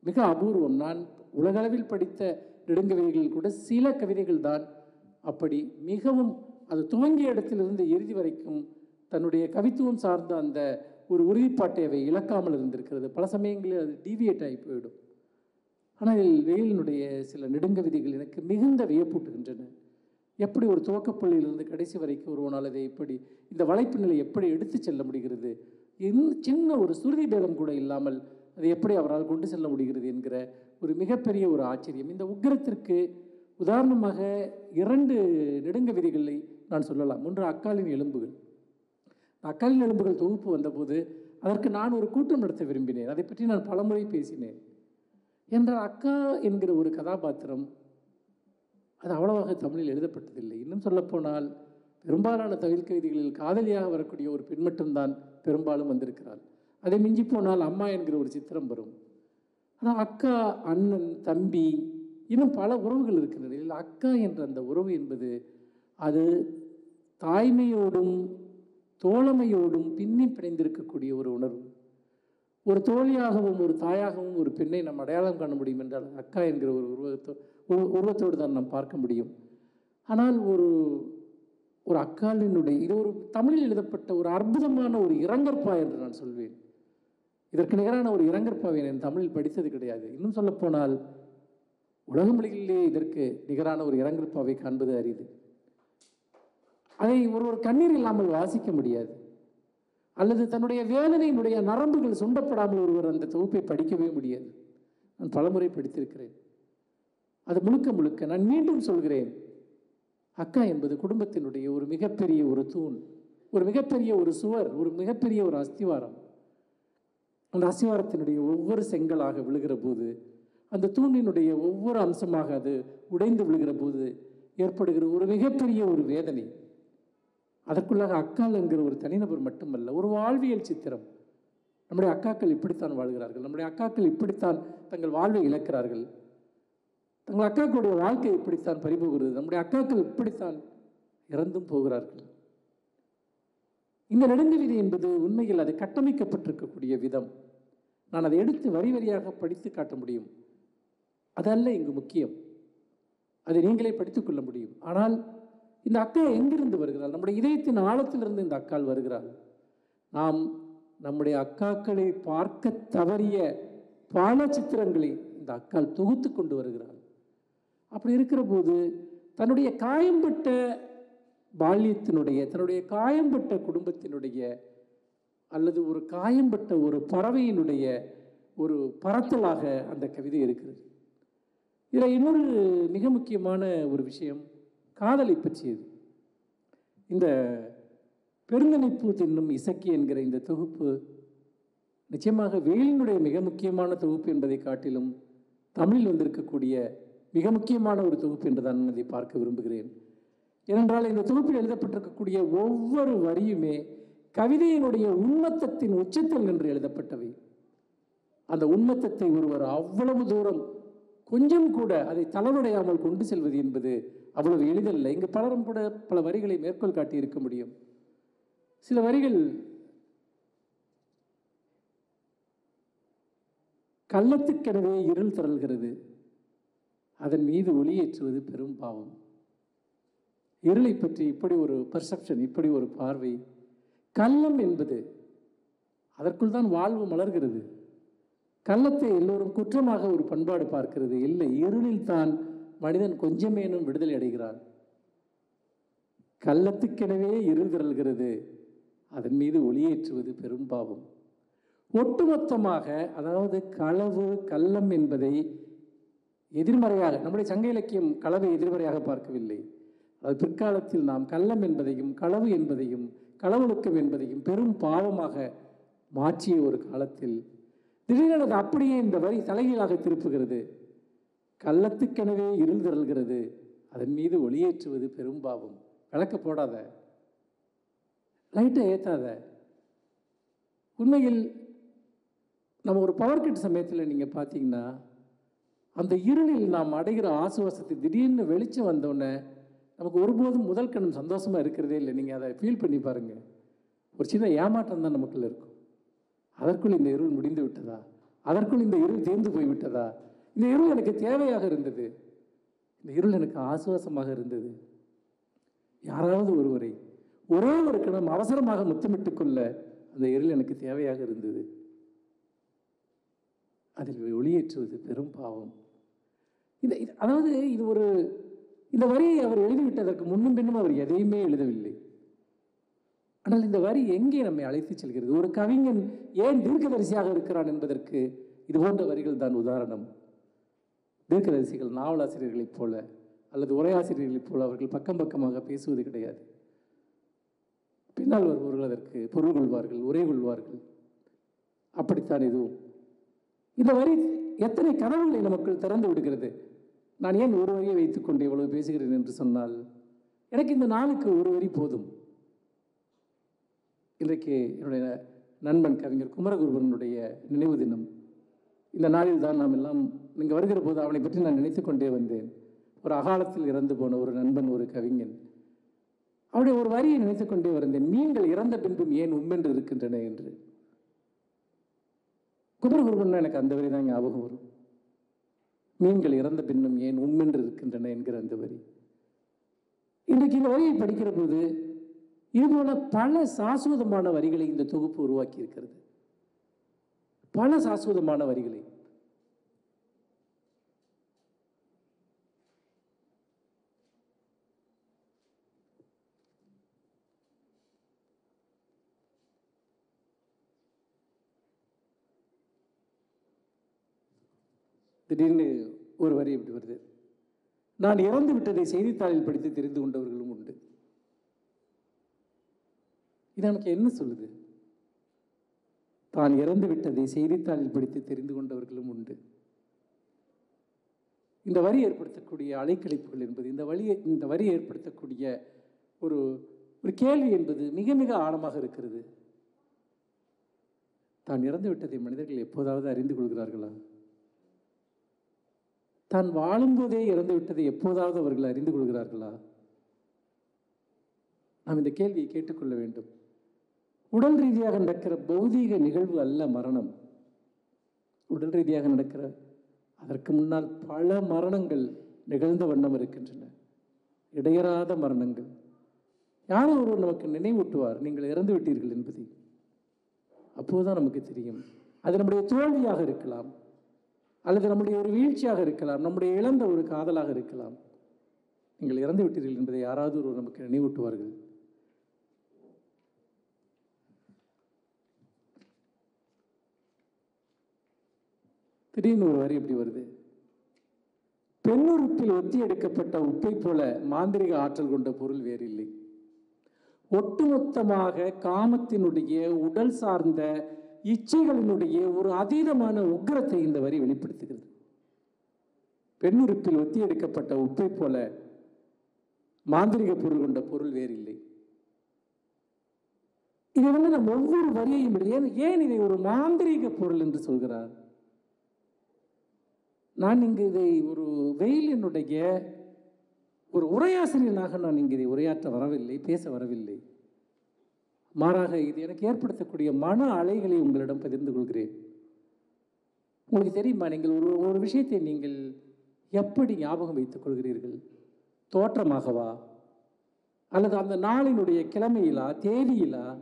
மிக அபூர்வம். நான் உலகளவில் படித்த நெடுங்கவிதைகளில் கூட சில கவிதைகள் தான் அப்படி மிகவும் அது துவங்கிய இடத்திலிருந்து இறுதி வரைக்கும் தன்னுடைய கவித்துவம் சார்ந்த அந்த ஒரு உறுதிப்பாட்டை அவை இழக்காமல் இருந்திருக்கிறது. பல சமயங்களில் அது டீவியேட் ஆகி போயிடும். ஆனால் வெயிலினுடைய சில நெடுங்கவிதைகள் எனக்கு மிகுந்த வியப்பூட்டுகின்றன. எப்படி ஒரு துவக்கப்புள்ளியிலிருந்து கடைசி வரைக்கும் ஒருவனால் அதை எப்படி இந்த வளைப்பு நிலை எப்படி எடுத்துச் செல்ல முடிகிறது? இன்னும் சின்ன ஒரு சுருதி பேதம் கூட இல்லாமல் அதை எப்படி அவரால் கொண்டு செல்ல முடிகிறது என்கிற ஒரு மிகப்பெரிய ஒரு ஆச்சரியம். இந்த உக்கிரத்திற்கு உதாரணமாக இரண்டு நெடுங்க விதிகளை நான் சொல்லலாம். ஒன்று அக்காலின் எலும்புகள். அக்காலின் எலும்புகள் தொகுப்பு வந்தபோது அதற்கு நான் ஒரு கூட்டம் நடத்த விரும்பினேன். அதை பற்றி நான் பலமுறை பேசினேன். என்ற அக்கா என்கிற ஒரு கதாபாத்திரம் அது அவ்வளவாக தமிழில் எழுதப்பட்டதில்லை. இன்னும் சொல்லப்போனால் பெரும்பாலான தமிழ் கைதிகளில் காதலியாக வரக்கூடிய ஒரு பெண் மட்டும்தான் பெரும்பாலும் வந்திருக்கிறாள். அதை மிஞ்சி போனால் அம்மா என்கிற ஒரு சித்திரம் வரும். ஆனால் அக்கா அண்ணன் தம்பி இன்னும் பல உறவுகள் இருக்கிறது. இல்லை அக்கா என்ற அந்த உறவு என்பது அது தாய்மையோடும் தோழமையோடும் பின்னி பிணைந்திருக்கக்கூடிய ஒரு உணர்வு. ஒரு தோழியாகவும் ஒரு தாயாகவும் ஒரு பெண்ணை நாம் அடையாளம் காண முடியும் என்றால் அக்கா என்கிற ஒரு உருவத்தோ ஒரு உருவத்தோடு தான் நாம் பார்க்க முடியும். ஆனால் ஒரு ஒரு அக்காலினுடைய இது ஒரு தமிழில் எழுதப்பட்ட ஒரு அற்புதமான ஒரு இறங்கற்பா என்று நான் சொல்வேன். இதற்கு நிகரான ஒரு இரங்கற்பாவை நான் தமிழில் படித்தது கிடையாது. இன்னும் சொல்லப்போனால் உலக மொழிகளிலே இதற்கு நிகரான ஒரு இரங்கற்பாவை காண்பது அரிது. அதை ஒரு ஒரு கண்ணீர் இல்லாமல் வாசிக்க முடியாது. அல்லது தன்னுடைய வேதனையினுடைய நரம்புகள் சுண்டப்படாமல் ஒருவர் அந்த தொகுப்பை படிக்கவே முடியாது. நான் பலமுறை படித்திருக்கிறேன். அது முழுக்க முழுக்க நான் மீண்டும் சொல்கிறேன். அக்கா என்பது குடும்பத்தினுடைய ஒரு மிகப்பெரிய ஒரு தூண் ஒரு மிகப்பெரிய ஒரு சுவர் ஒரு மிகப்பெரிய ஒரு அஸ்திவாரம். அந்த அசிவாரத்தினுடைய ஒவ்வொரு செங்கலாக விழுகிற போது அந்த தூணினுடைய ஒவ்வொரு அம்சமாக அது உடைந்து விழுகிற போது ஏற்படுகிற ஒரு மிகப்பெரிய ஒரு வேதனை. அதற்குள்ளாக அக்கால் என்கிற ஒரு தனிநபர் மட்டுமல்ல ஒரு வாழ்வியல் சித்திரம். நம்முடைய அக்காக்கள் இப்படித்தான் வாழ்கிறார்கள். நம்முடைய அக்காக்கள் இப்படித்தான் தங்கள் வாழ்வை இழக்கிறார்கள். தங்கள் அக்காக்களுடைய வாழ்க்கை இப்படித்தான் பறிபோகிறது. நம்முடைய அக்காக்கள் இப்படித்தான் இறந்தும் போகிறார்கள். இந்த நெடுங்கவிதை என்பது உண்மையில் அது கட்டமைக்கப்பட்டிருக்கக்கூடிய விதம். நான் அதை எடுத்து வரி வரியாக படித்து காட்ட முடியும். அதல்ல இங்கு முக்கியம். அதை நீங்களே படித்துக்கொள்ள முடியும். ஆனால் இந்த அக்கா எங்கிருந்து வருகிறாள்? நம்முடைய இதயத்தின் ஆழத்திலிருந்து இந்த அக்காள் வருகிறாள். நாம் நம்முடைய அக்காக்களை பார்க்க தவறிய பல சித்திரங்களை இந்த அக்காள் தொகுத்து கொண்டு வருகிறாள். அப்படி இருக்கிற போது தன்னுடைய காயம்பட்ட பால்யத்தினுடைய தன்னுடைய காயம்பட்ட குடும்பத்தினுடைய அல்லது ஒரு காயம்பட்ட ஒரு பறவையினுடைய ஒரு பறத்தலாக அந்த கவிதை இருக்கிறது. இதில் இன்னொரு மிக முக்கியமான ஒரு விஷயம் காதலை பற்றியது. இந்த பெருங்கணிப்பு தின்னும் இசக்கி என்கிற இந்த தொகுப்பு நிச்சயமாக வெயிலினுடைய மிக முக்கியமான தொகுப்பு என்பதை காட்டிலும் தமிழில் வந்திருக்கக்கூடிய மிக முக்கியமான ஒரு தொகுப்பு என்று தான் நான் பார்க்க விரும்புகிறேன். ஏனென்றால் இந்த தொகுப்பில் எழுதப்பட்டிருக்கக்கூடிய ஒவ்வொரு வரியுமே கவிதையினுடைய உண்மத்தத்தின் உச்சத்தில் நின்று எழுதப்பட்டவை. அந்த உண்மத்தத்தை ஒருவர் அவ்வளவு தூரம் கொஞ்சம் கூட அதை தளர்வடையாமல் கொண்டு செல்வது என்பது அவ்வளவு எளிதல்ல. இங்கு பலரும் கூட பல வரிகளை மேற்கோள் காட்டி இருக்க முடியும். சில வரிகள் கள்ளத்துக்கெனவே இருள் திரள்கிறது அதன் மீது ஒளியேற்றுவது பெரும் பாவம். இருளை பற்றி இப்படி ஒரு பர்செப்ஷன் இப்படி ஒரு பார்வை. கள்ளம் என்பது அதற்குள் தான் வாழ்வு மலர்கிறது. கள்ளத்தை எல்லோரும் குற்றமாக ஒரு பண்பாடு பார்க்கிறது. இல்லை இருளில் தான் மனிதன் கொஞ்சமேனும் விடுதலை அடைகிறான். கள்ளத்துக்கெனவே இருள் திரள்கிறது. அதன் மீது ஒளியேற்றுவது பெரும் பாவம். ஒட்டுமொத்தமாக அதாவது களவு கள்ளம் என்பதை எதிர்மறையாக நம்முடைய சங்க இலக்கியம் களவை எதிர்மறையாக பார்க்கவில்லை. அது பிற்காலத்தில் நாம் கள்ளம் என்பதையும் களவு என்பதையும் களவொழுக்கம் என்பதையும் பெரும் பாவமாக மாற்றிய ஒரு காலத்தில். திடீரென அப்படியே இந்த வரி தலைகீழாக திருப்புகிறது. கள்ளத்துக்கெனவே இருள் திரள்கிறது. அதன் மீது ஒளியேற்றுவது பெரும் பாவம். விளக்க போடாத. லைட்டை ஏற்றாத உண்மையில் நம்ம ஒரு பவர் கட் சமயத்தில் நீங்கள் பார்த்தீங்கன்னா அந்த இருளில் நாம் அடைகிற ஆசுவாசத்தை திடீர்னு வெளிச்சம் வந்தோடனே நமக்கு ஒருபோதும் முதல் கணம் சந்தோஷமாக இருக்கிறதே இல்லை. நீங்கள் அதை ஃபீல் பண்ணி பாருங்கள் ஒரு சின்ன ஏமாற்றம் தான் நமக்குள்ளே இருக்கும். அதற்குள் இந்த இருள் முடிந்து விட்டதா? அதற்குள் இந்த இருள் தீர்ந்து போய் விட்டதா? இந்த இருள் எனக்கு தேவையாக இருந்தது. இந்த இருள் எனக்கு ஆசுவாசமாக இருந்தது. யாராவது ஒருவரை ஒரே ஒரு கணம் அவசரமாக முத்தமிட்டு கொள்ள அந்த இருள் எனக்கு தேவையாக இருந்தது. அதில் ஒளியேற்றுவது பெரும் பாவம். இந்த இது- அதாவது இது ஒரு இந்த வரியை அவர் எழுதிவிட்டதற்கு முன்னும் பின்னும் அவர் எதையுமே எழுதவில்லை. ஆனால் இந்த வரி எங்கே நம்மை அழைத்து செல்கிறது? ஒரு கவிஞன் ஏன் தீர்க்கதரிசியாக இருக்கிறான் என்பதற்கு இது போன்ற வரிகள் தான் உதாரணம். தீர்க்கதரிசிகள் நாவலாசிரியர்களைப் போல அல்லது உரையாசிரியர்களைப் போல அவர்கள் பக்கம் பக்கமாக பேசுவது கிடையாது. பின்னால் வருபவர்கள் அதற்கு பொருள் கொள்வார்கள் உரை கொள்வார்கள். அப்படித்தான் இதுவும். இந்த வரி எத்தனை கனவுகளை நமக்குள் திறந்து விடுகிறது? நான் ஏன் ஒரு வரியை வைத்துக்கொண்டு இவ்வளவு பேசுகிறேன் என்று சொன்னால் எனக்கு இந்த நாளுக்கு ஒரு வரி போதும். இன்றைக்கு என்னுடைய நண்பன் கவிஞர் குமரகுருபனுடைய நினைவு தினம். இந்த நாளில் தான் நாம் எல்லாம் இங்கே வருகிற போது அவனை பற்றி நான் நினைத்து கொண்டே வந்தேன். ஒரு அகாலத்தில் இறந்து போன ஒரு நண்பன் ஒரு கவிஞன். அவருடைய ஒரு வரியை நினைத்து கொண்டே வந்தேன். மீன்கள் இறந்த பின்பும் ஏன் உம்மென்று இருக்கின்றன? என்று. குமரகுருபன் எனக்கு அந்த வரி தான் ஞாபகம் வரும். மீன்கள் இறந்த பின்னும் ஏன் உம்மென்று இருக்கின்றன என்கிற அந்த வரி. இன்றைக்கு இந்த வரியை படிக்கிற போது இதுபோல பல சாஸ்வதமான வரிகளை இந்த தொகுப்பு உருவாக்கி இருக்கிறது பல சாஸ்வதமான வரிகளை. திடீர்னு ஒரு வரி இப்படி வருது. நான் இறந்து விட்டதை செய்தித்தாளில் படித்து தெரிந்து கொண்டவர்களும் உண்டு. இது நமக்கு என்ன சொல்லுது? தான் இறந்து விட்டதை செய்தித்தாளில் படித்து தெரிந்து கொண்டவர்களும் உண்டு. இந்த வரி ஏற்படுத்தக்கூடிய அலைக்கழிப்புகள் என்பது இந்த வழியை இந்த வரி ஏற்படுத்தக்கூடிய ஒரு ஒரு கேள்வி என்பது மிக மிக ஆழமாக இருக்கிறது. தான் இறந்து விட்டதை மனிதர்கள் எப்போதாவது அறிந்து கொள்கிறார்களா? தான் வாழும்போதே இறந்து விட்டதை எப்போதாவது அவர்கள் அறிந்து கொள்கிறார்களா? நாம் இந்த கேள்வியை கேட்டுக்கொள்ள வேண்டும். உடல் ரீதியாக நடக்கிற பௌதீக நிகழ்வு அல்ல மரணம். உடல் ரீதியாக நடக்கிற அதற்கு முன்னால் பல மரணங்கள் நிகழ்ந்த வண்ணம் இருக்கின்றன. இடையறாத மரணங்கள். யாரோ ஒருவர் நமக்கு நினைவூட்டுவார் நீங்கள் இறந்து விட்டீர்கள் என்பதை. அப்போதுதான் நமக்கு தெரியும். அது நம்முடைய தோல்வியாக இருக்கலாம். அல்லது நம்முடைய ஒரு வீழ்ச்சியாக இருக்கலாம் நம்முடைய இழந்த ஒரு காதலாக இருக்கலாம். நீங்கள் இறந்து விட்டீர்கள் என்பதை யாராவது ஒரு நமக்கு நினைவூட்டுவார்கள். திடீர்னு ஒரு வரி எப்படி வருது. பெண்ணுறுப்பில் ஒத்தி எடுக்கப்பட்ட உப்பை போல மாந்திரிக ஆற்றல் கொண்ட பொருள் வேறு இல்லை ஒட்டுமொத்தமாக காமத்தினுடைய உடல் சார்ந்த இச்சைகளினுடைய ஒரு அதீதமான உக்கிரத்தை இந்த வரி வெளிப்படுத்துகிறது. பெண்ணுறுப்பில் ஒத்தி எடுக்கப்பட்ட உப்பை போல மாந்திரிக பொருள் கொண்ட பொருள் வேறு இல்லை இது வந்து நம்ம ஒவ்வொரு வரியையும் ஏன் ஏன் இதை ஒரு மாந்திரிக பொருள் என்று சொல்கிறார்? நான் இங்கு இதை ஒரு வெயிலினுடைய ஒரு உரையாசிரியனாக நான் இங்கு இதை உரையாற்ற வரவில்லை பேச வரவில்லை. மாறாக இது எனக்கு ஏற்படுத்தக்கூடிய மன அலைகளை உங்களிடம் பகிர்ந்து கொள்கிறேன். உங்களுக்கு தெரியுமா நீங்கள் ஒரு ஒரு விஷயத்தை நீங்கள் எப்படி ஞாபகம் வைத்துக் கொள்கிறீர்கள்? தோற்றமாகவா? அல்லது அந்த நாளினுடைய கிழமையிலா தேதியிலா?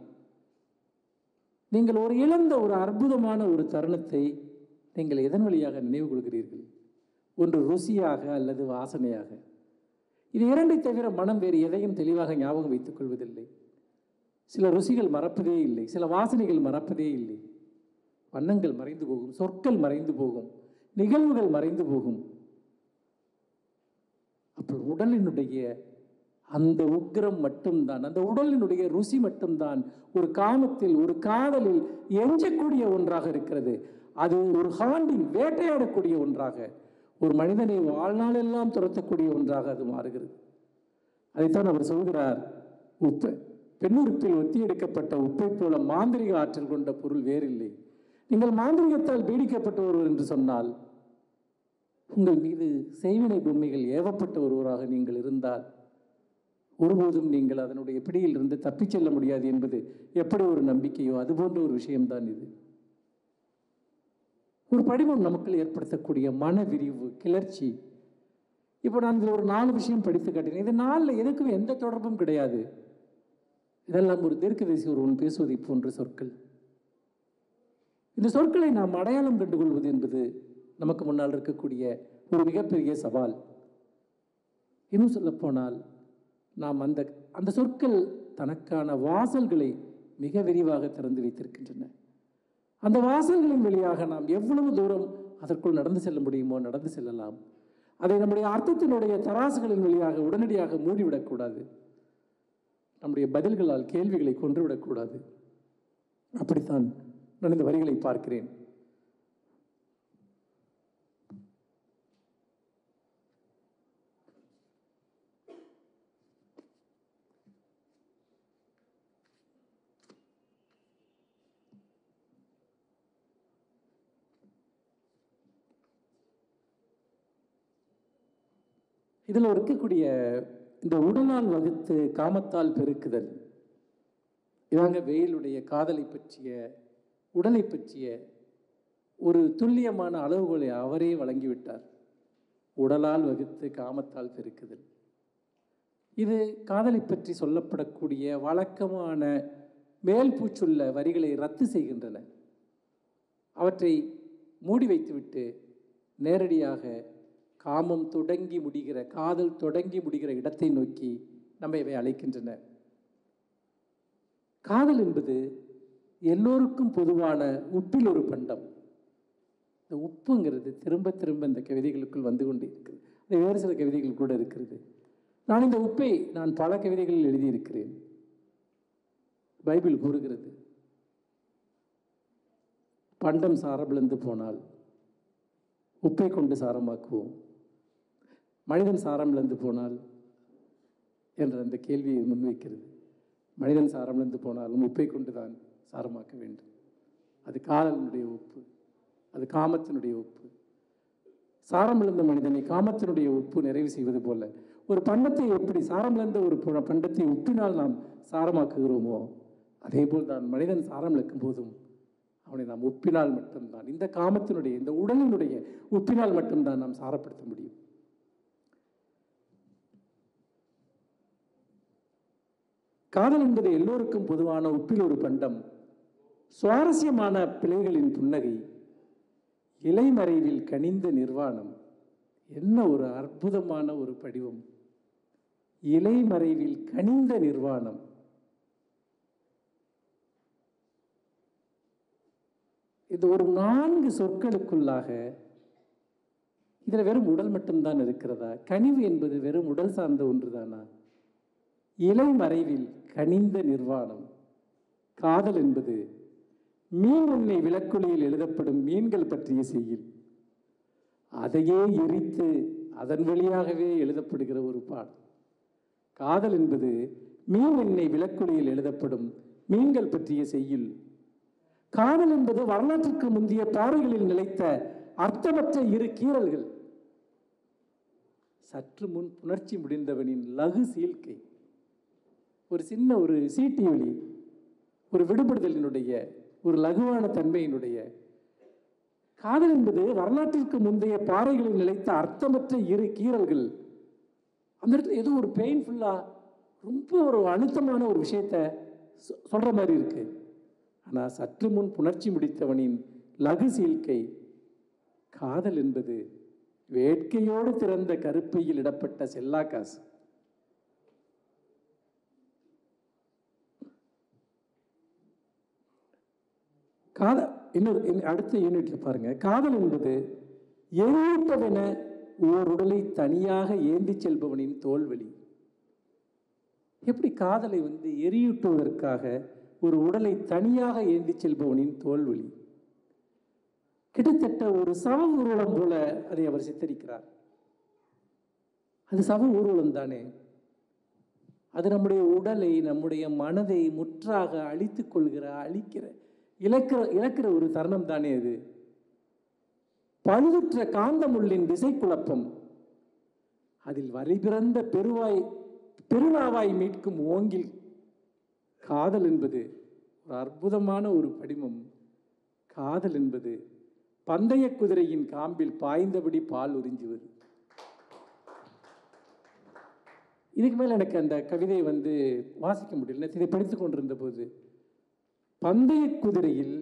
நீங்கள் ஒரு இழந்த ஒரு அற்புதமான ஒரு தருணத்தை நீங்கள் எதன் வழியாக நினைவு கொள்கிறீர்கள்? ஒன்று ருசியாக அல்லது வாசனையாக? இது இரண்டை தவிர மனம் வேறு எதையும் தெளிவாக ஞாபகம் வைத்துக் கொள்வதில்லை. சில ருசிகள் மறப்பதே இல்லை. சில வாசனைகள் மறப்பதே இல்லை. வண்ணங்கள் மறைந்து போகும் சொற்கள் மறைந்து போகும் நிகழ்வுகள் மறைந்து போகும். அப்போ உடலினுடைய அந்த உக்கிரம் மட்டும்தான் அந்த உடலினுடைய ருசி மட்டும்தான் ஒரு காமத்தில் ஒரு காதலில் எஞ்சக்கூடிய ஒன்றாக இருக்கிறது. அது ஒரு ஹாண்டில் வேட்டையாடக்கூடிய ஒன்றாக ஒரு மனிதனை வாழ்நாளெல்லாம் துரத்தக்கூடிய ஒன்றாக அது மாறுகிறது. அதைத்தான் அவர் சொல்கிறார் உப்பு பெண்ணுறுப்பில் ஒத்தி எடுக்கப்பட்ட உப்பை போல மாந்திரிக ஆற்றல் கொண்ட பொருள் வேறில்லை. நீங்கள் மாந்திரிகத்தால் பீடிக்கப்பட்ட ஒருவர் என்று சொன்னால் உங்கள் மீது செய்வினை பொம்மைகள் ஏவப்பட்ட ஒருவராக நீங்கள் இருந்தால் ஒருபோதும் நீங்கள் அதனுடைய பிடியில் இருந்து தப்பிச் செல்ல முடியாது என்பது எப்படி ஒரு நம்பிக்கையோ அது போன்ற ஒரு விஷயம்தான் இது. ஒரு படிமம் நமக்குள் ஏற்படுத்தக்கூடிய மன விரிவு கிளர்ச்சி. இப்போ நான் இதில் ஒரு நாலு விஷயம் படித்து காட்டினேன். இது நாளில் எதுக்கும் எந்த தொடர்பும் கிடையாது. இதெல்லாம் ஒரு தீர்க்கதரிசி ஒருவன் பேசுவதை போன்ற சொற்கள். இந்த சொற்களை நாம் அடையாளம் கண்டுகொள்வது என்பது நமக்கு முன்னால் இருக்கக்கூடிய ஒரு மிகப்பெரிய சவால். இன்னும் சொல்லப்போனால் நாம் அந்த அந்த சொற்கள் தனக்கான வாசல்களை மிக விரிவாக திறந்து வைத்திருக்கின்றன. அந்த வாசல்களின் வழியாக நாம் எவ்வளவு தூரம் அதற்குள் நடந்து செல்ல முடியுமோ நடந்து செல்லலாம். அதை நம்முடைய அர்த்தத்தினுடைய தராசுகளின் வழியாக உடனடியாக மூடிவிடக்கூடாது. நம்முடைய பதில்களால் கேள்விகளை கொன்றுவிடக்கூடாது. அப்படித்தான் நான் இந்த வரிகளை பார்க்கிறேன். இதில் இருக்கக்கூடிய இந்த உடலால் வகுத்து காமத்தால் பெருக்குதல். இதாங்க வெயிலுடைய காதலை பற்றிய உடலை பற்றிய ஒரு துல்லியமான அளவுகளை அவரே வழங்கிவிட்டார். உடலால் வகுத்து காமத்தால் பெருக்குதல். இது காதலை பற்றி சொல்லப்படக்கூடிய வழக்கமான மேல் பூச்சுள்ள வரிகளை ரத்து செய்கின்றன. அவற்றை மூடி வைத்துவிட்டு நேரடியாக காமம் தொடங்கி முடிகிற காதல் தொடங்கி முடிகிற இடத்தை நோக்கி நம்ம இவை அழைக்கின்றன. காதல் என்பது எல்லோருக்கும் பொதுவான உப்பில் ஒரு பண்டம். இந்த உப்புங்கிறது திரும்ப திரும்ப இந்த கவிதைகளுக்குள் வந்து கொண்டு இருக்கிறது அது வேறு சில கவிதைகள் கூட இருக்கிறது. நான் இந்த உப்பை நான் பல கவிதைகளில் எழுதியிருக்கிறேன். பைபிள் கூறுகிறது. பண்டம் சாரபிழந்து போனால் உப்பை கொண்டு சாரமாக்குவோம். மனிதன் சாரமிழந்து போனால் என்ற அந்த கேள்வியை முன்வைக்கிறது. மனிதன் சாரமிழந்து போனாலும் உப்பை கொண்டு தான் சாரமாக்க வேண்டும். அது காதலனுடைய உப்பு அது காமத்தினுடைய உப்பு. சாரமிழந்த மனிதனை காமத்தினுடைய உப்பு நிறைவு செய்வது போல ஒரு பண்டத்தை எப்படி சாரமிழந்த ஒரு பண்டத்தை உப்பினால் நாம் சாரமாக்குகிறோமோ அதே போல் தான் மனிதன் சாரம் இழக்கும் போதும் அவனை நாம் உப்பினால் மட்டும்தான் இந்த காமத்தினுடைய இந்த உடலினுடைய உப்பினால் மட்டும்தான் நாம் சாரப்படுத்த முடியும். காதல் என்பது எல்லோருக்கும் பொதுவான உப்பில் ஒரு பண்டம். சுவாரஸ்யமான பிள்ளைகளின் புன்னகை இலைமறைவில் கனிந்த நிர்வாணம் என்ன ஒரு அற்புதமான ஒரு படிவம். இலைமறைவில் கனிந்த நிர்வாணம். இது ஒரு நான்கு சொற்களுக்குள்ளாக இதில் வெறும் உடல் மட்டும்தான் இருக்கிறதா? கனிவு என்பது வெறும் உடல் சார்ந்த இலை மறைவில் கனிந்த நிர்வாணம். காதல் என்பது மீன் எண்ணெய் விளக்குளியில் எழுதப்படும் மீன்கள் பற்றிய செய்யுள். அதையே எரித்து அதன் வழியாகவே எழுதப்படுகிற ஒரு பாடல். காதல் என்பது மீன் எண்ணெய் விளக்குளியில் எழுதப்படும் மீன்கள் பற்றிய செய்யுள். காதல் என்பது வரலாற்றுக்கு முந்தைய பாறைகளில் நிலைத்த அர்த்தமற்ற இரு கீறல்கள். சற்று முன் புணர்ச்சி முடிந்தவனின் லகு சீழ்க்கை ஒரு சின்ன ஒரு சீட்டி ஒளி ஒரு விடுபடுதலினுடைய ஒரு லகுவான தன்மையினுடைய. காதல் என்பது வரலாற்றிற்கு முந்தைய பாறைகளில் நிலைத்த அர்த்தமற்ற இரு கீறல்கள். அந்த இடத்துல ஏதோ ஒரு பெயின்ஃபுல்லாக ரொம்ப ஒரு அழுத்தமான ஒரு விஷயத்த சொ- மாதிரி இருக்கு. ஆனால் சற்று முன் புணர்ச்சி முடித்தவனின் லகு சீழ்க்கை காதல் என்பது வேட்கையோடு திறந்த கருப்பையில் இடப்பட்ட செல்லா காசு காதல் இன்னொரு அடுத்த யூனிட்ல பாருங்க. காதல் என்பது எரிப்பதென ஓர் உடலை தனியாக ஏந்தி செல்பவனின் தோல்வெளி எப்படி காதலை வந்து எரியூட்டுவதற்காக ஒரு உடலை தனியாக ஏந்தி செல்பவனின் தோல்வெளி கிட்டத்தட்ட ஒரு சவ ஊர்வலம் போல அதை அவர் சித்தரிக்கிறார். அது சவ ஊர்வலம் தானே? அது நம்முடைய உடலை நம்முடைய மனதை முற்றாக அழித்துக் கொள்கிற அழிக்கிற இழக்கிற இழக்கிற ஒரு தருணம் தானே அது பழுதுற்ற காந்தமுள்ளின் திசை குழப்பம் அதில் வரிபிறந்த பெருவாய் பெருநாவாய் மீட்கும் ஓங்கில் காதல் என்பது ஒரு அற்புதமான ஒரு படிமம். காதல் என்பது பந்தய குதிரையின் காம்பில் பாய்ந்தபடி பால் உறிஞ்சுவது. இதுக்கு மேல் எனக்கு அந்த கவிதையை வந்து வாசிக்க முடியல. இதை படித்துக் கொண்டிருந்த போது பந்தய குதிரையில்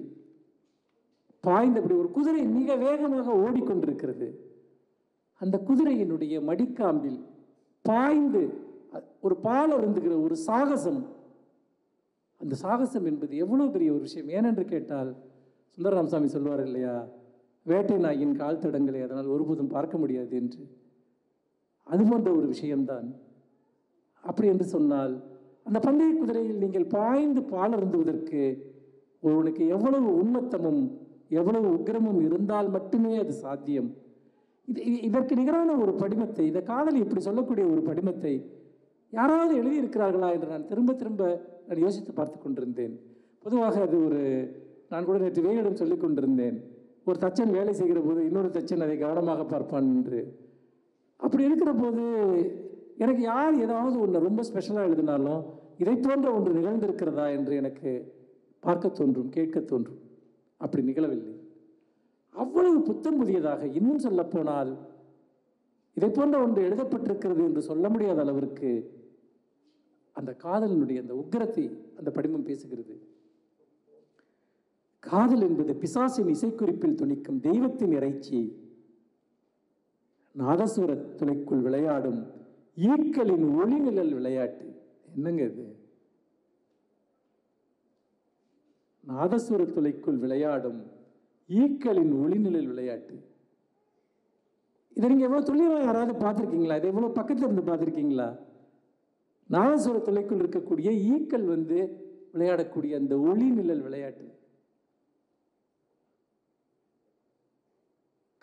பாய்ந்தபடி ஒரு குதிரை மிக வேகமாக ஓடிக்கொண்டிருக்கிறது. அந்த குதிரையினுடைய மடிக்காம்பில் பாய்ந்து ஒரு பால் அருந்துகிற ஒரு சாகசம். அந்த சாகசம் என்பது எவ்வளவு பெரிய ஒரு விஷயம். ஏனென்று கேட்டால் சுந்தரராமசாமி சொல்வார் இல்லையா? வேட்டை நாயின் கால் தடங்களை அதனால் ஒருபோதும் பார்க்க முடியாது என்று. அது போன்ற ஒரு விஷயம்தான். அப்படி என்று சொன்னால் அந்த பந்தய குதிரையில் நீங்கள் பாய்ந்து பால் அருந்துவதற்கு ஒருவனுக்கு எவ்வளவு உண்மத்தமும் எவ்வளவு உக்கிரமும் இருந்தால் மட்டுமே அது சாத்தியம். இது இதற்கு நிகரான ஒரு படிமத்தை இந்த காதல் இப்படி சொல்லக்கூடிய ஒரு படிமத்தை யாராவது எழுதியிருக்கிறார்களா என்று நான் திரும்ப திரும்ப நான் யோசித்து பார்த்து கொண்டிருந்தேன். பொதுவாக அது ஒரு நான் கூட நேற்று வேலிடம் சொல்லிக் கொண்டிருந்தேன். ஒரு தச்சன் வேலை செய்கிற போது இன்னொரு தச்சன் அதை கவனமாக பார்ப்பான் என்று. அப்படி இருக்கிற போது எனக்கு யார் ஏதாவது ஒன்று ரொம்ப ஸ்பெஷலாக எழுதினாலும் இதை போன்ற ஒன்று நிகழ்ந்திருக்கிறதா என்று எனக்கு பார்க்க தோன்றும் கேட்க தோன்றும். அப்படி நிகழவில்லை. அவ்வளவு புத்தம் புதியதாக இன்னும் சொல்லப்போனால் இதை போன்ற ஒன்று எழுதப்பட்டிருக்கிறது என்று சொல்ல முடியாத அளவிற்கு அந்த காதலினுடைய அந்த உக்கிரத்தை அந்த படிமம் பேசுகிறது. காதல் என்பது பிசாசின் இசைக்குறிப்பில் துணிக்கும் தெய்வத்தின் இறைச்சி. நாதசுர துணைக்குள் விளையாடும் ஈக்களின் ஒளிநிழல் விளையாட்டு. என்னங்க இது? நாதசுர துளைக்குள் விளையாடும் ஈக்களின் ஒளிநிழல் விளையாட்டு. இதை நீங்கள் எவ்வளோ துல்லியமா யாராவது பார்த்துருக்கீங்களா? இதை எவ்வளோ பக்கத்தில் இருந்து பார்த்துருக்கீங்களா? நாதசுர துளைக்குள் இருக்கக்கூடிய ஈக்கள் வந்து விளையாடக்கூடிய அந்த ஒளி நிழல் விளையாட்டு.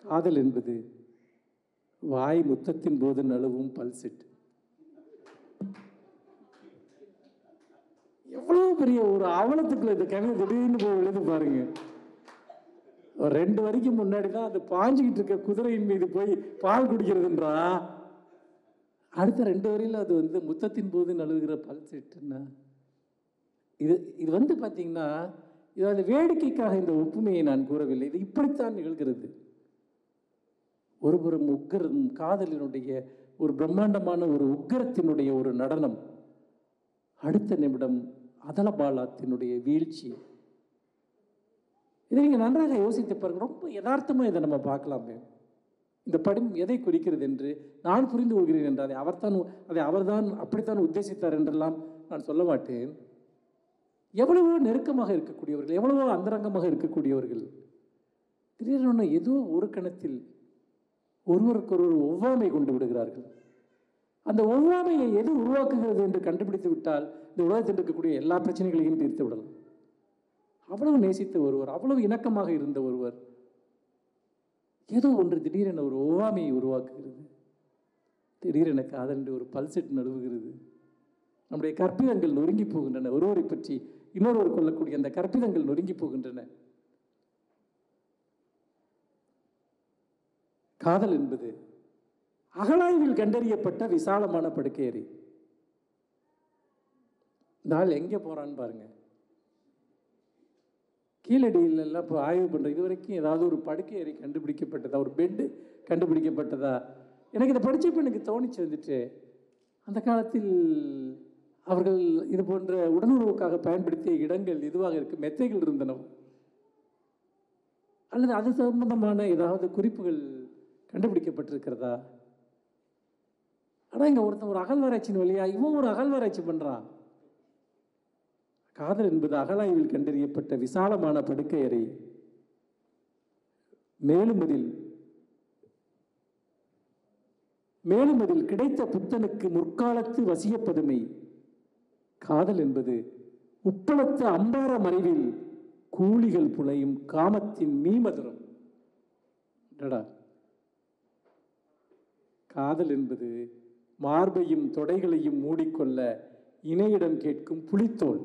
காதல் என்பது வாய் முத்தத்தின் போது நழுவும் பல்செட் எவ்வளவு பெரிய ஒரு அவலத்துக்குள்ள இந்த கவிதை திடீர்னு போய் எழுது பாருங்க. ஒரு ரெண்டு வரைக்கும் முன்னாடி தான் அது பாஞ்சுக்கிட்டு இருக்க குதிரையின் மீது போய் பால் குடிக்கிறதுன்றா? அடுத்த ரெண்டு வரையில் அது வந்து முத்தத்தின் போது நழுவுகிற பல்செட்டுன்னா இது இது வந்து பார்த்தீங்கன்னா இது அந்த வேடிக்கைக்காக இந்த ஒப்புமையை நான் கூறவில்லை. இது இப்படித்தான் நிகழ்கிறது. ஒருபுறம் உக்கரம் காதலினுடைய ஒரு பிரம்மாண்டமான ஒரு உக்கரத்தினுடைய ஒரு நடனம். அடுத்த நிமிடம் அதல பாலாத்தினுடைய வீழ்ச்சி. இதை நீங்கள் நன்றாக யோசித்து பாருங்க. ரொம்ப யதார்த்தமாக இதை நம்ம பார்க்கலாமே. இந்த படம் எதை குறிக்கிறது என்று நான் புரிந்து கொள்கிறேன் என்று அதை அவர்தான் அதை அவர்தான் அப்படித்தான் உத்தேசித்தார் என்றெல்லாம் நான் சொல்ல மாட்டேன். எவ்வளவோ நெருக்கமாக இருக்கக்கூடியவர்கள் எவ்வளவோ அந்தரங்கமாக இருக்கக்கூடியவர்கள் திடீரென ஏதோ ஒரு கணத்தில் ஒருவருக்கொருவர் ஒவ்வாமை கொண்டு விடுகிறார்கள். அந்த ஒவ்வாமையை எது உருவாக்குகிறது என்று கண்டுபிடித்து விட்டால் இந்த உலகத்தில் இருக்கக்கூடிய எல்லா பிரச்சனைகளையும் தீர்த்து விடலாம். அவ்வளவு நேசித்த ஒருவர் அவ்வளவு இணக்கமாக இருந்த ஒருவர் ஏதோ ஒன்று திடீரென ஒரு ஒவ்வாமையை உருவாக்குகிறது. திடீரென காதல் ஒரு பல்செட் நழுவுகிறது நம்முடைய கற்பிதங்கள் நொறுங்கி போகின்றன. ஒருவரை பற்றி இன்னொருவர் கொள்ளக்கூடிய அந்த கற்பிதங்கள் நொறுங்கி போகின்றன. காதல் என்பது அகழாய்வில் கண்டறியப்பட்ட விசாலமான படுக்கையறை நாள் எங்கே போகிறான்னு பாருங்க. கீழடியில் எல்லாம் இப்போ ஆய்வு பண்ணுற இது வரைக்கும் ஏதாவது ஒரு படுக்கை அறை கண்டுபிடிக்கப்பட்டதா ஒரு பெட்டு கண்டுபிடிக்கப்பட்டதா? எனக்கு இதை படித்தப்போ எனக்கு தோணிச்சு வந்துட்டு அந்த காலத்தில் அவர்கள் இது போன்ற உடலுறவுக்காக பயன்படுத்திய இடங்கள் இதுவாக இருக்கு? மெத்தைகள் இருந்தன அல்லது அது சம்பந்தமான ஏதாவது குறிப்புகள் கண்டுபிடிக்கப்பட்டிருக்கிறதா? ஆனால் இங்கே ஒருத்தன் ஒரு அகழ்வாராய்ச்சியின் வழியா இவன் ஒரு அகழ்வாராய்ச்சி பண்ணுறான் காதல் என்பது அகலாய்வில் கண்டறியப்பட்ட விசாலமான படுக்கை அறை. மேலும் அதில் மேலும் அதில் கிடைத்த புத்தனுக்கு முற்காலத்து வசியப்பதுமை. காதல் என்பது உப்பளத்து அம்பார மறைவில் கூலிகள் புனையும் காமத்தின் மீமதுரம். காதல் என்பது மார்பையும் தொடைகளையும் மூடிக்கொள்ள இணையிடம் கேட்கும் புலித்தோல்.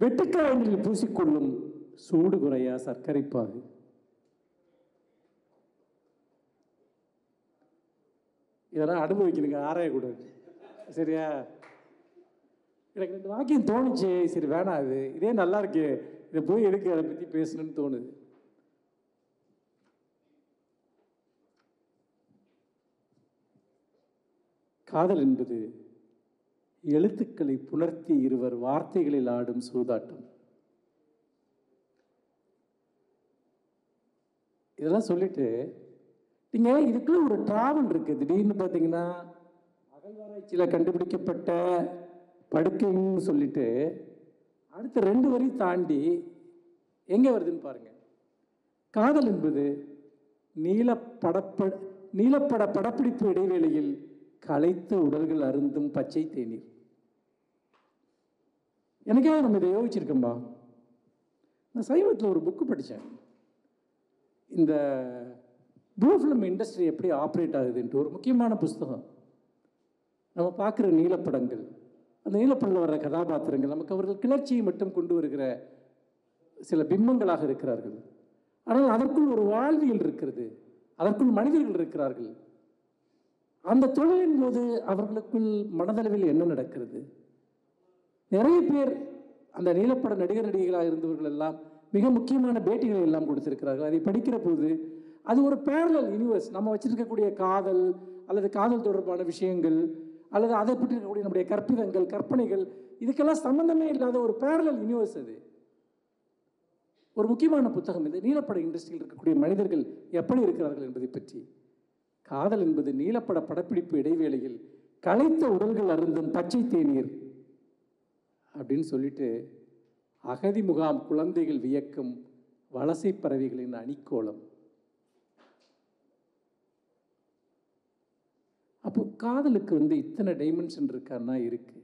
வெட்டுக்காயங்களில் பூசிக்கொள்ளும் சூடு குறையா சர்க்கரைப்பாகு இதெல்லாம் அனுபவிக்கணுங்க ஆராயக்கூடாது சரியா? எனக்கு ரெண்டு வாக்கியம் தோணுச்சு சரி வேணாம் இது இதே நல்லா இருக்கு. இதை போய் எதுக்கு அதை பற்றி பேசணும்னு தோணுது. காதல் என்பது எழுத்துக்களை புணர்த்தி இருவர் வார்த்தைகளில் ஆடும் சூதாட்டம். இதெல்லாம் சொல்லிட்டு நீங்க இதுக்குள்ள ஒரு டிராவல் இருக்கு. திடீர்னு பார்த்தீங்கன்னா அகழ்வாராய்ச்சியில் கண்டுபிடிக்கப்பட்ட படுக்கைன்னு சொல்லிட்டு அடுத்த ரெண்டு வரி தாண்டி எங்கே வருதுன்னு பாருங்க. காதல் என்பது நீல நீலப்பட படப்பிடிப்பு இடைவேளையில் களைத்த உடல்கள் அருந்தும் பச்சை தேநீர். எனக்கே நம்ம இதை யோசிச்சிருக்கோம்பா. நான் சைவத்தில் ஒரு புக்கு படித்தேன். இந்த ப்ளூ ஃபிலிம் இண்டஸ்ட்ரி எப்படி ஆப்ரேட் ஆகுதுன்ட்டு ஒரு முக்கியமான புஸ்தகம். நம்ம பார்க்குற நீலப்படங்கள். அந்த நீலப்படத்தில் வர்ற கதாபாத்திரங்கள் நமக்கு அவர்கள் கிளர்ச்சியை மட்டும் கொண்டு வருகிற சில பிம்பங்களாக இருக்கிறார்கள். ஆனால் அதற்குள் ஒரு வாழ்வியல் இருக்கிறது. அதற்குள் மனிதர்கள் இருக்கிறார்கள். அந்த தொழிலின் போது அவர்களுக்குள் மனதளவில் என்ன நடக்கிறது? நிறைய பேர் அந்த நீலப்பட நடிகர் நடிகைகளாக இருந்தவர்கள் எல்லாம் மிக முக்கியமான பேட்டிகளை எல்லாம் கொடுத்திருக்கிறார்கள். அதை படிக்கிற போது அது ஒரு பேரலல் யூனிவர்ஸ் நம்ம வச்சிருக்கக்கூடிய காதல் அல்லது காதல் தொடர்பான விஷயங்கள் அல்லது அதை பற்றி இருக்கக்கூடிய நம்முடைய கற்பிதங்கள் கற்பனைகள் இதுக்கெல்லாம் சம்பந்தமே இல்லாத ஒரு பேரலல் யூனிவர்ஸ் அது. ஒரு முக்கியமான புத்தகம் இது. நீலப்பட இண்டஸ்ட்ரியில் இருக்கக்கூடிய மனிதர்கள் எப்படி இருக்கிறார்கள் என்பதை பற்றி. காதல் என்பது நீலப்பட படப்பிடிப்பு இடைவேளையில் களைத்த உடல்கள் அருந்தும் பச்சை தேநீர் அப்படின்னு சொல்லிட்டு அகதி முகாம் குழந்தைகள் வியக்கும் வலசை பறவைகளின் அணிக்கோலம். அப்போ காதலுக்கு வந்து இத்தனை டைமென்ஷன் இருக்கான்னா இருக்கு.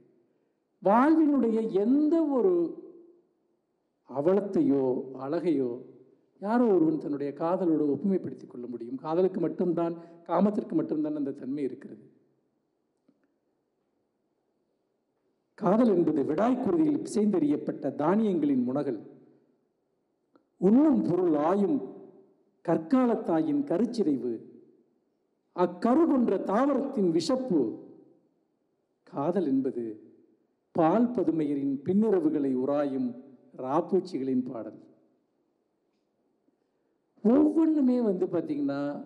வாழ்வினுடைய எந்த ஒரு அவலத்தையோ அழகையோ யாரோ ஒருவன் தன்னுடைய காதலோடு ஒப்புமைப்படுத்திக் கொள்ள முடியும். காதலுக்கு மட்டும்தான் காமத்திற்கு மட்டும்தான் அந்த தன்மை இருக்கிறது. காதல் என்பது விடாய்க்குருதியில் பிசைந்தெறியப்பட்ட தானியங்களின் முனகல். உண்ணும் பொருள் ஆயும் கற்காலத்தாயின் கருச்சிதைவு. அக்கரு கொன்ற தாவரத்தின் விஷப்பு. காதல் என்பது பால் பதுமையரின் பின்னிரவுகளை உராயும் ராப்பூச்சிகளின் பாடல். ஒவ்வொன்றுமே வந்து பார்த்திங்கன்னா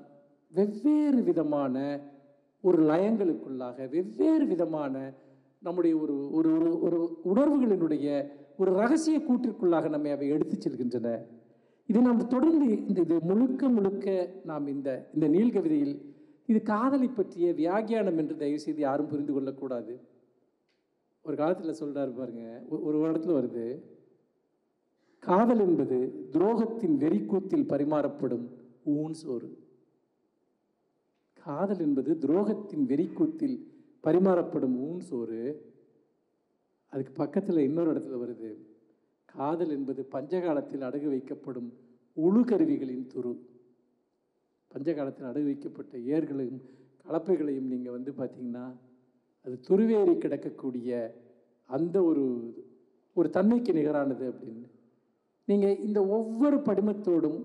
வெவ்வேறு விதமான ஒரு லயங்களுக்குள்ளாக வெவ்வேறு விதமான நம்முடைய ஒரு ஒரு ஒரு ஒரு உணர்வுகளினுடைய ஒரு ரகசிய கூட்டிற்குள்ளாக நம்மை அவை எடுத்துச் செல்கின்றன. இதை நாம் தொடர்ந்து இந்த இது முழுக்க முழுக்க நாம் இந்த இந்த நீள்கவிதையில் இது காதலை பற்றிய வியாகியானம் என்று தயவு செய்து யாரும் புரிந்து கொள்ளக்கூடாது. ஒரு காலத்தில் சொல்கிறாரு பாருங்க ஒரு இடத்துல வருது. காதல் என்பது துரோகத்தின் வெறிக்கூத்தில் பரிமாறப்படும் ஊன் சோறு. காதல் என்பது துரோகத்தின் வெறிக்கூத்தில் பரிமாறப்படும் ஊன் சோறு. அதுக்கு பக்கத்தில் இன்னொரு இடத்துல வருது. காதல் என்பது பஞ்சகாலத்தில் அடகு வைக்கப்படும் உழுகருவிகளின் துரு. பஞ்சகாலத்தில் அடகு வைக்கப்பட்ட ஏர்களையும் கலப்பைகளையும் நீங்கள் வந்து பார்த்தீங்கன்னா அது துருவேறி கிடக்கக்கூடிய அந்த ஒரு ஒரு தன்மைக்கு நிகரானது அப்படின்னு. நீங்கள் இந்த ஒவ்வொரு படிமத்தோடும்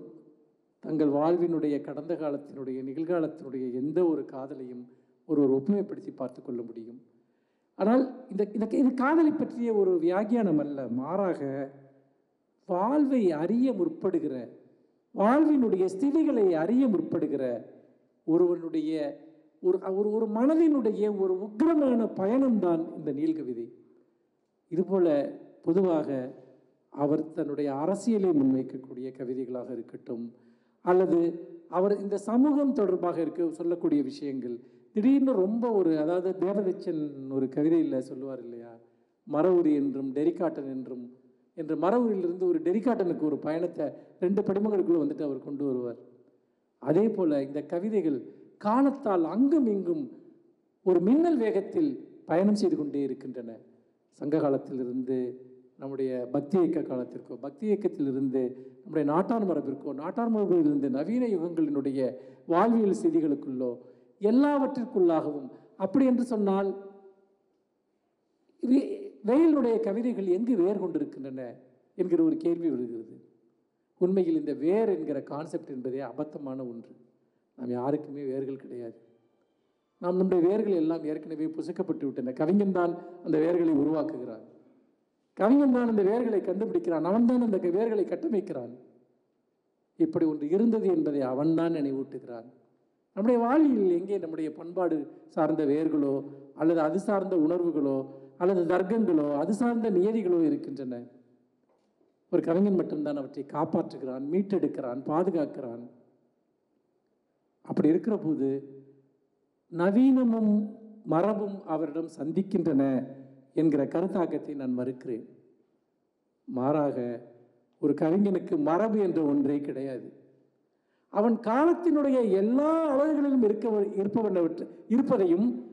தங்கள் வாழ்வினுடைய கடந்த காலத்தினுடைய நிகழ்காலத்தினுடைய எந்த ஒரு காதலையும் ஒரு ஒரு ஒப்புமைப்படுத்தி பார்த்து கொள்ள முடியும். ஆனால் இந்த இந்த இது காதலை பற்றிய ஒரு வியாகியானம் அல்ல மாறாக வாழ்வை அறிய முற்படுகிற வாழ்வினுடைய ஸ்திதிகளை அறிய முற்படுகிற ஒருவனுடைய ஒரு ஒரு ஒரு மனதினுடைய ஒரு உக்கிரமான பயணம்தான் இந்த நீல்கவிதை இதுபோல பொதுவாக அவர் தன்னுடைய அரசியலை முன்வைக்கக்கூடிய கவிதைகளாக இருக்கட்டும் அல்லது அவர் இந்த சமூகம் தொடர்பாக இருக்க சொல்லக்கூடிய விஷயங்கள். திடீர்னு ரொம்ப ஒரு அதாவது தேவதச்சன் ஒரு கவிதையில் சொல்லுவார் இல்லையா? மரவுரி என்றும் டெரிகாட்டன் என்றும் என்று மரவூரிலிருந்து ஒரு டெரிகாட்டனுக்கு ஒரு பயணத்தை ரெண்டு படிமங்களுக்குள்ளே வந்துட்டு அவர் கொண்டு வருவார். அதே போல் இந்த கவிதைகள் காலத்தால் அங்கும் இங்கும் ஒரு மின்னல் வேகத்தில் பயணம் செய்து கொண்டே இருக்கின்றன. சங்க காலத்திலிருந்து நம்முடைய பக்தி இயக்க காலத்திற்கோ பக்தி இயக்கத்திலிருந்து நம்முடைய நாட்டார் மரபிற்கோ நாட்டார் மரபிலிருந்து நவீன யுகங்களினுடைய வாழ்வியல் செய்திகளுக்குள்ளோ எல்லாவற்றிற்குள்ளாகவும் அப்படி என்று சொன்னால் வேயிலுடைய கவிதைகள் எங்கு வேர் கொண்டிருக்கின்றன என்கிற ஒரு கேள்வி விழுகிறது உண்மையில் இந்த வேர் என்கிற கான்செப்ட் என்பதே அபத்தமான ஒன்று. நாம் யாருக்குமே வேர்கள் கிடையாது. நாம் நம்முடைய வேர்கள் எல்லாம் ஏற்கனவே புசுக்கப்பட்டு விட்டன. கவிஞன் தான் அந்த வேர்களை உருவாக்குகிறான். கவிஞன் தான் அந்த வேர்களை கண்டுபிடிக்கிறான். அவன்தான் அந்த வேர்களை கட்டமைக்கிறான். இப்படி ஒன்று இருந்தது என்பதை அவன்தான் நினைவூட்டுகிறான். நம்முடைய வாழ்வில் எங்கே நம்முடைய பண்பாடு சார்ந்த வேர்களோ அல்லது அது சார்ந்த உணர்வுகளோ அல்லது தர்க்கங்களோ அது சார்ந்த நியதிகளோ இருக்கின்றன. ஒரு கவிஞன் மட்டும்தான் அவற்றை காப்பாற்றுகிறான் மீட்டெடுக்கிறான் பாதுகாக்கிறான். அப்படி இருக்கிற போது நவீனமும் மரபும் அவரிடம் சந்திக்கின்றன என்கிற கருத்தாக்கத்தை நான் மறுக்கிறேன். மாறாக ஒரு கவிஞனுக்கு மரபு என்ற ஒன்றே கிடையாது. அவன் காலத்தினுடைய எல்லா அழகுகளிலும் இருக்க இருப்பவன் இருப்பதையும்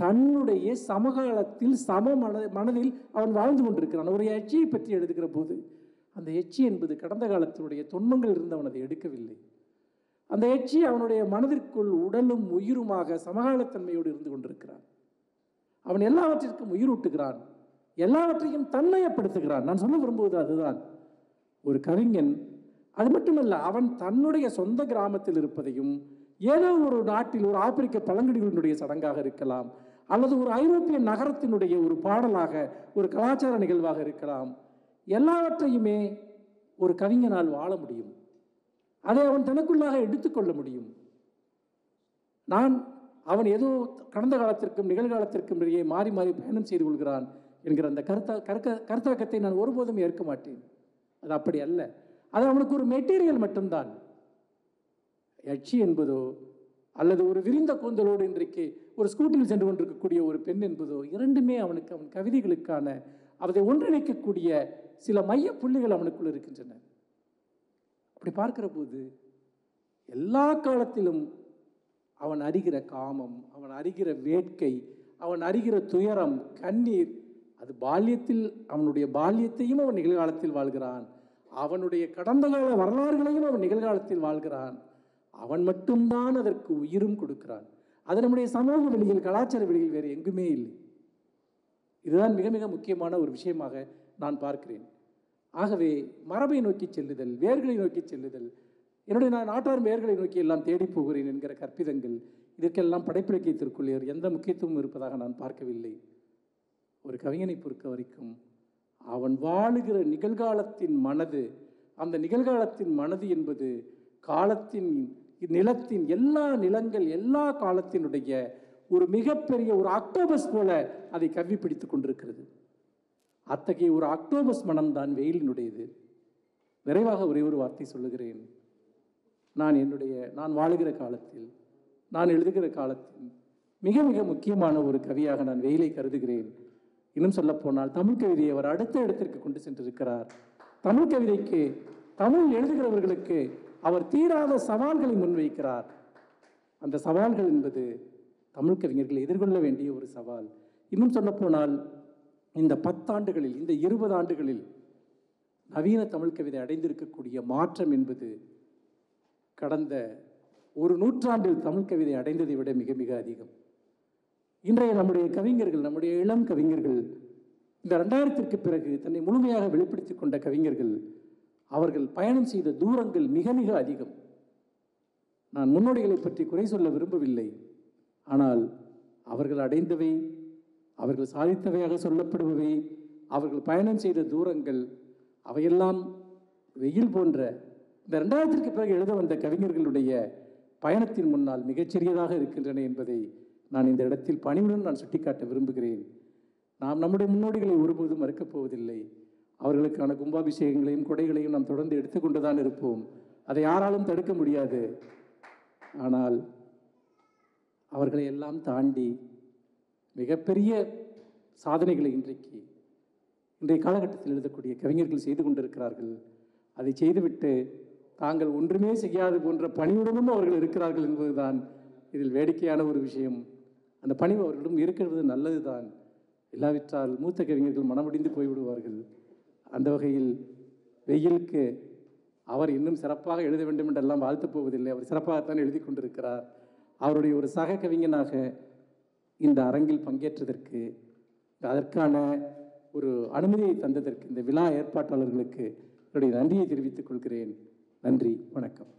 தன்னுடைய சமகாலத்தில் சம மன மனதில் அவன் வாழ்ந்து கொண்டிருக்கிறான். ஒரு எச்சியை பற்றி எழுதுகிற போது அந்த எச்சி என்பது கடந்த காலத்தினுடைய துன்பங்கள் இருந்து அவன் அதை எடுக்கவில்லை. அந்த எச்சி அவனுடைய மனதிற்குள் உடலும் உயிருமாக சமகாலத்தன்மையோடு இருந்து கொண்டிருக்கிறான். அவன் எல்லாவற்றிற்கும் உயிரூட்டுகிறான். எல்லாவற்றையும் தன்மையப்படுத்துகிறான். நான் சொல்ல விரும்புவது அதுதான். ஒரு கவிஞன் அது மட்டுமல்ல அவன் தன்னுடைய சொந்த கிராமத்தில் இருப்பதையும் ஏதோ ஒரு நாட்டில் ஒரு ஆப்பிரிக்க பழங்குடிகளினுடைய சடங்காக இருக்கலாம் அல்லது ஒரு ஐரோப்பிய நகரத்தினுடைய ஒரு பாடலாக ஒரு கலாச்சார நிகழ்வாக இருக்கலாம். எல்லாவற்றையுமே ஒரு கவிஞனால் வாழ முடியும். அதை அவன் தனக்குள்ளாக எடுத்துக்கொள்ள முடியும். நான் அவன் ஏதோ கடந்த காலத்திற்கும் நிகழ்காலத்திற்கும் இடையே மாறி மாறி பயணம் செய்து கொள்கிறான் என்கிற அந்த கருத்தா கருக்க கருத்தாக்கத்தை நான் ஒருபோதும் ஏற்க மாட்டேன். அது அப்படி அல்ல. அது அவனுக்கு ஒரு மெட்டீரியல் மட்டும்தான். யட்சி என்பதோ அல்லது ஒரு விரிந்த கூந்தலோடு இன்றைக்கு ஒரு ஸ்கூட்டியில் சென்று கொண்டிருக்கக்கூடிய ஒரு பெண் என்பதோ இரண்டுமே அவனுக்கு அவன் கவிதைகளுக்கான அதை ஒன்றிணைக்கக்கூடிய சில மைய புள்ளிகள் அவனுக்குள் இருக்கின்றன. அப்படி பார்க்கிற போது எல்லா காலத்திலும் அவன் அறிகிற காமம் அவன் அறிகிற வேட்கை அவன் அறிகிற துயரம் கண்ணீர் அது பால்யத்தில் அவனுடைய பால்யத்தையும் அவன் நிகழ்காலத்தில் வாழ்கிறான். அவனுடைய கடந்த கால வரலாறுகளையும் அவன் நிகழ்காலத்தில் வாழ்கிறான். அவன் மட்டும்தான் அதற்கு உயிரும் கொடுக்கிறான். அது நம்முடைய சமூக வெளியில் கலாச்சார வெளியில் வேறு எங்குமே இல்லை. இதுதான் மிக மிக முக்கியமான ஒரு விஷயமாக நான் பார்க்கிறேன். ஆகவே மரபை நோக்கி செல்லுதல் வேர்களை நோக்கி செல்லுதல் என்னுடைய நான் நாட்டார் வேர்களை நோக்கி எல்லாம் தேடி போகிறேன் என்கிற கற்பிதங்கள் இதற்கெல்லாம் படைப்பிலக்கியத்திற்குள்ளே எந்த முக்கியத்துவம் இருப்பதாக நான் பார்க்கவில்லை. ஒரு கவிஞனை பொறுத்த வரைக்கும் அவன் வாழுகிற நிகழ்காலத்தின் மனது அந்த நிகழ்காலத்தின் மனது என்பது காலத்தின் நிலத்தின் எல்லா நிலங்கள் எல்லா காலத்தினுடைய ஒரு மிகப்பெரிய ஒரு அக்டோபஸ் போல அதை கவ்வி பிடித்துக் கொண்டிருக்கிறது. அத்தகைய ஒரு அக்டோபஸ் மனம்தான் வெயிலினுடையது. விரைவாக ஒரே ஒரு வார்த்தை சொல்லுகிறேன். நான் என்னுடைய நான் வாழுகிற காலத்தில் நான் எழுதுகிற காலத்தில் மிக மிக முக்கியமான ஒரு கவியாக நான் வெயிலை கருதுகிறேன். இன்னும் சொல்லப்போனால் தமிழ் கவிதையை அவர் அடுத்த இடத்திற்கு கொண்டு சென்றிருக்கிறார். தமிழ் கவிதைக்கு தமிழ் எழுதுகிறவர்களுக்கு அவர் தீராத சவால்களை முன்வைக்கிறார். அந்த சவால்கள் என்பது தமிழ் கவிஞர்கள் எதிர்கொள்ள வேண்டிய ஒரு சவால். இன்னும் சொல்லப்போனால் இந்த பத்தாண்டுகளில் இந்த இருபது ஆண்டுகளில் நவீன தமிழ் கவிதை அடைந்திருக்கக்கூடிய மாற்றம் என்பது கடந்த ஒரு நூற்றாண்டில் தமிழ் கவிதை அடைந்ததை விட மிக மிக அதிகம். இன்றைய நம்முடைய கவிஞர்கள் நம்முடைய இளம் கவிஞர்கள் இந்த ரெண்டாயிரத்திற்கு பிறகு தன்னை முழுமையாக வெளிப்படுத்திக் கொண்ட கவிஞர்கள் அவர்கள் பயணம் செய்த தூரங்கள் மிக மிக அதிகம். நான் முன்னோடிகளை பற்றி குறை சொல்ல விரும்பவில்லை. ஆனால் அவர்கள் அடைந்தவை அவர்கள் சாதித்தவையாக சொல்லப்படுபவை அவர்கள் பயணம் செய்த தூரங்கள் அவையெல்லாம் வெயில் போன்ற இந்த ரெண்டாயிரத்திற்கு பிறகு எழுத வந்த கவிஞர்களுடைய பயணத்தின் முன்னால் மிகச்சிறியதாக இருக்கின்றன என்பதை நான் இந்த இடத்தில் பணிவுடன் நான் சுட்டிக்காட்ட விரும்புகிறேன். நாம் நம்முடைய முன்னோடிகளை ஒருபோதும் மறுக்கப் போவதில்லை. அவர்களுக்கான கும்பாபிஷேகங்களையும் கொடைகளையும் நாம் தொடர்ந்து எடுத்துக்கொண்டு தான் இருப்போம். அதை யாராலும் தடுக்க முடியாது. ஆனால் அவர்களை எல்லாம் தாண்டி மிகப்பெரிய சாதனைகளை இன்றைக்கு இன்றைய காலகட்டத்தில் எழுதக்கூடிய கவிஞர்கள் செய்து கொண்டிருக்கிறார்கள். அதை செய்துவிட்டு தாங்கள் ஒன்றுமே செய்யாது போன்ற பணிவுடனும் அவர்கள் இருக்கிறார்கள் என்பதுதான் இதில் வேடிக்கையான ஒரு விஷயம். அந்த பணிவு அவர்களிடம் இருக்கிறது நல்லதுதான். இல்லாவிட்டால் மூத்த கவிஞர்கள் மனமுடிந்து போய்விடுவார்கள். அந்த வகையில் வெயிலுக்கு அவர் இன்னும் சிறப்பாக எழுத வேண்டும் என்றெல்லாம் வாழ்த்தப் போவதில்லை. அவர் சிறப்பாகத்தான் எழுதி கொண்டிருக்கிறார். அவருடைய ஒரு சக கவிஞனாக இந்த அரங்கில் பங்கேற்றதற்கு அதற்கான ஒரு அனுமதியை தந்ததற்கு இந்த விழா ஏற்பாட்டாளர்களுக்கு என்னுடைய நன்றியை தெரிவித்துக் கொள்கிறேன். நன்றி வணக்கம்.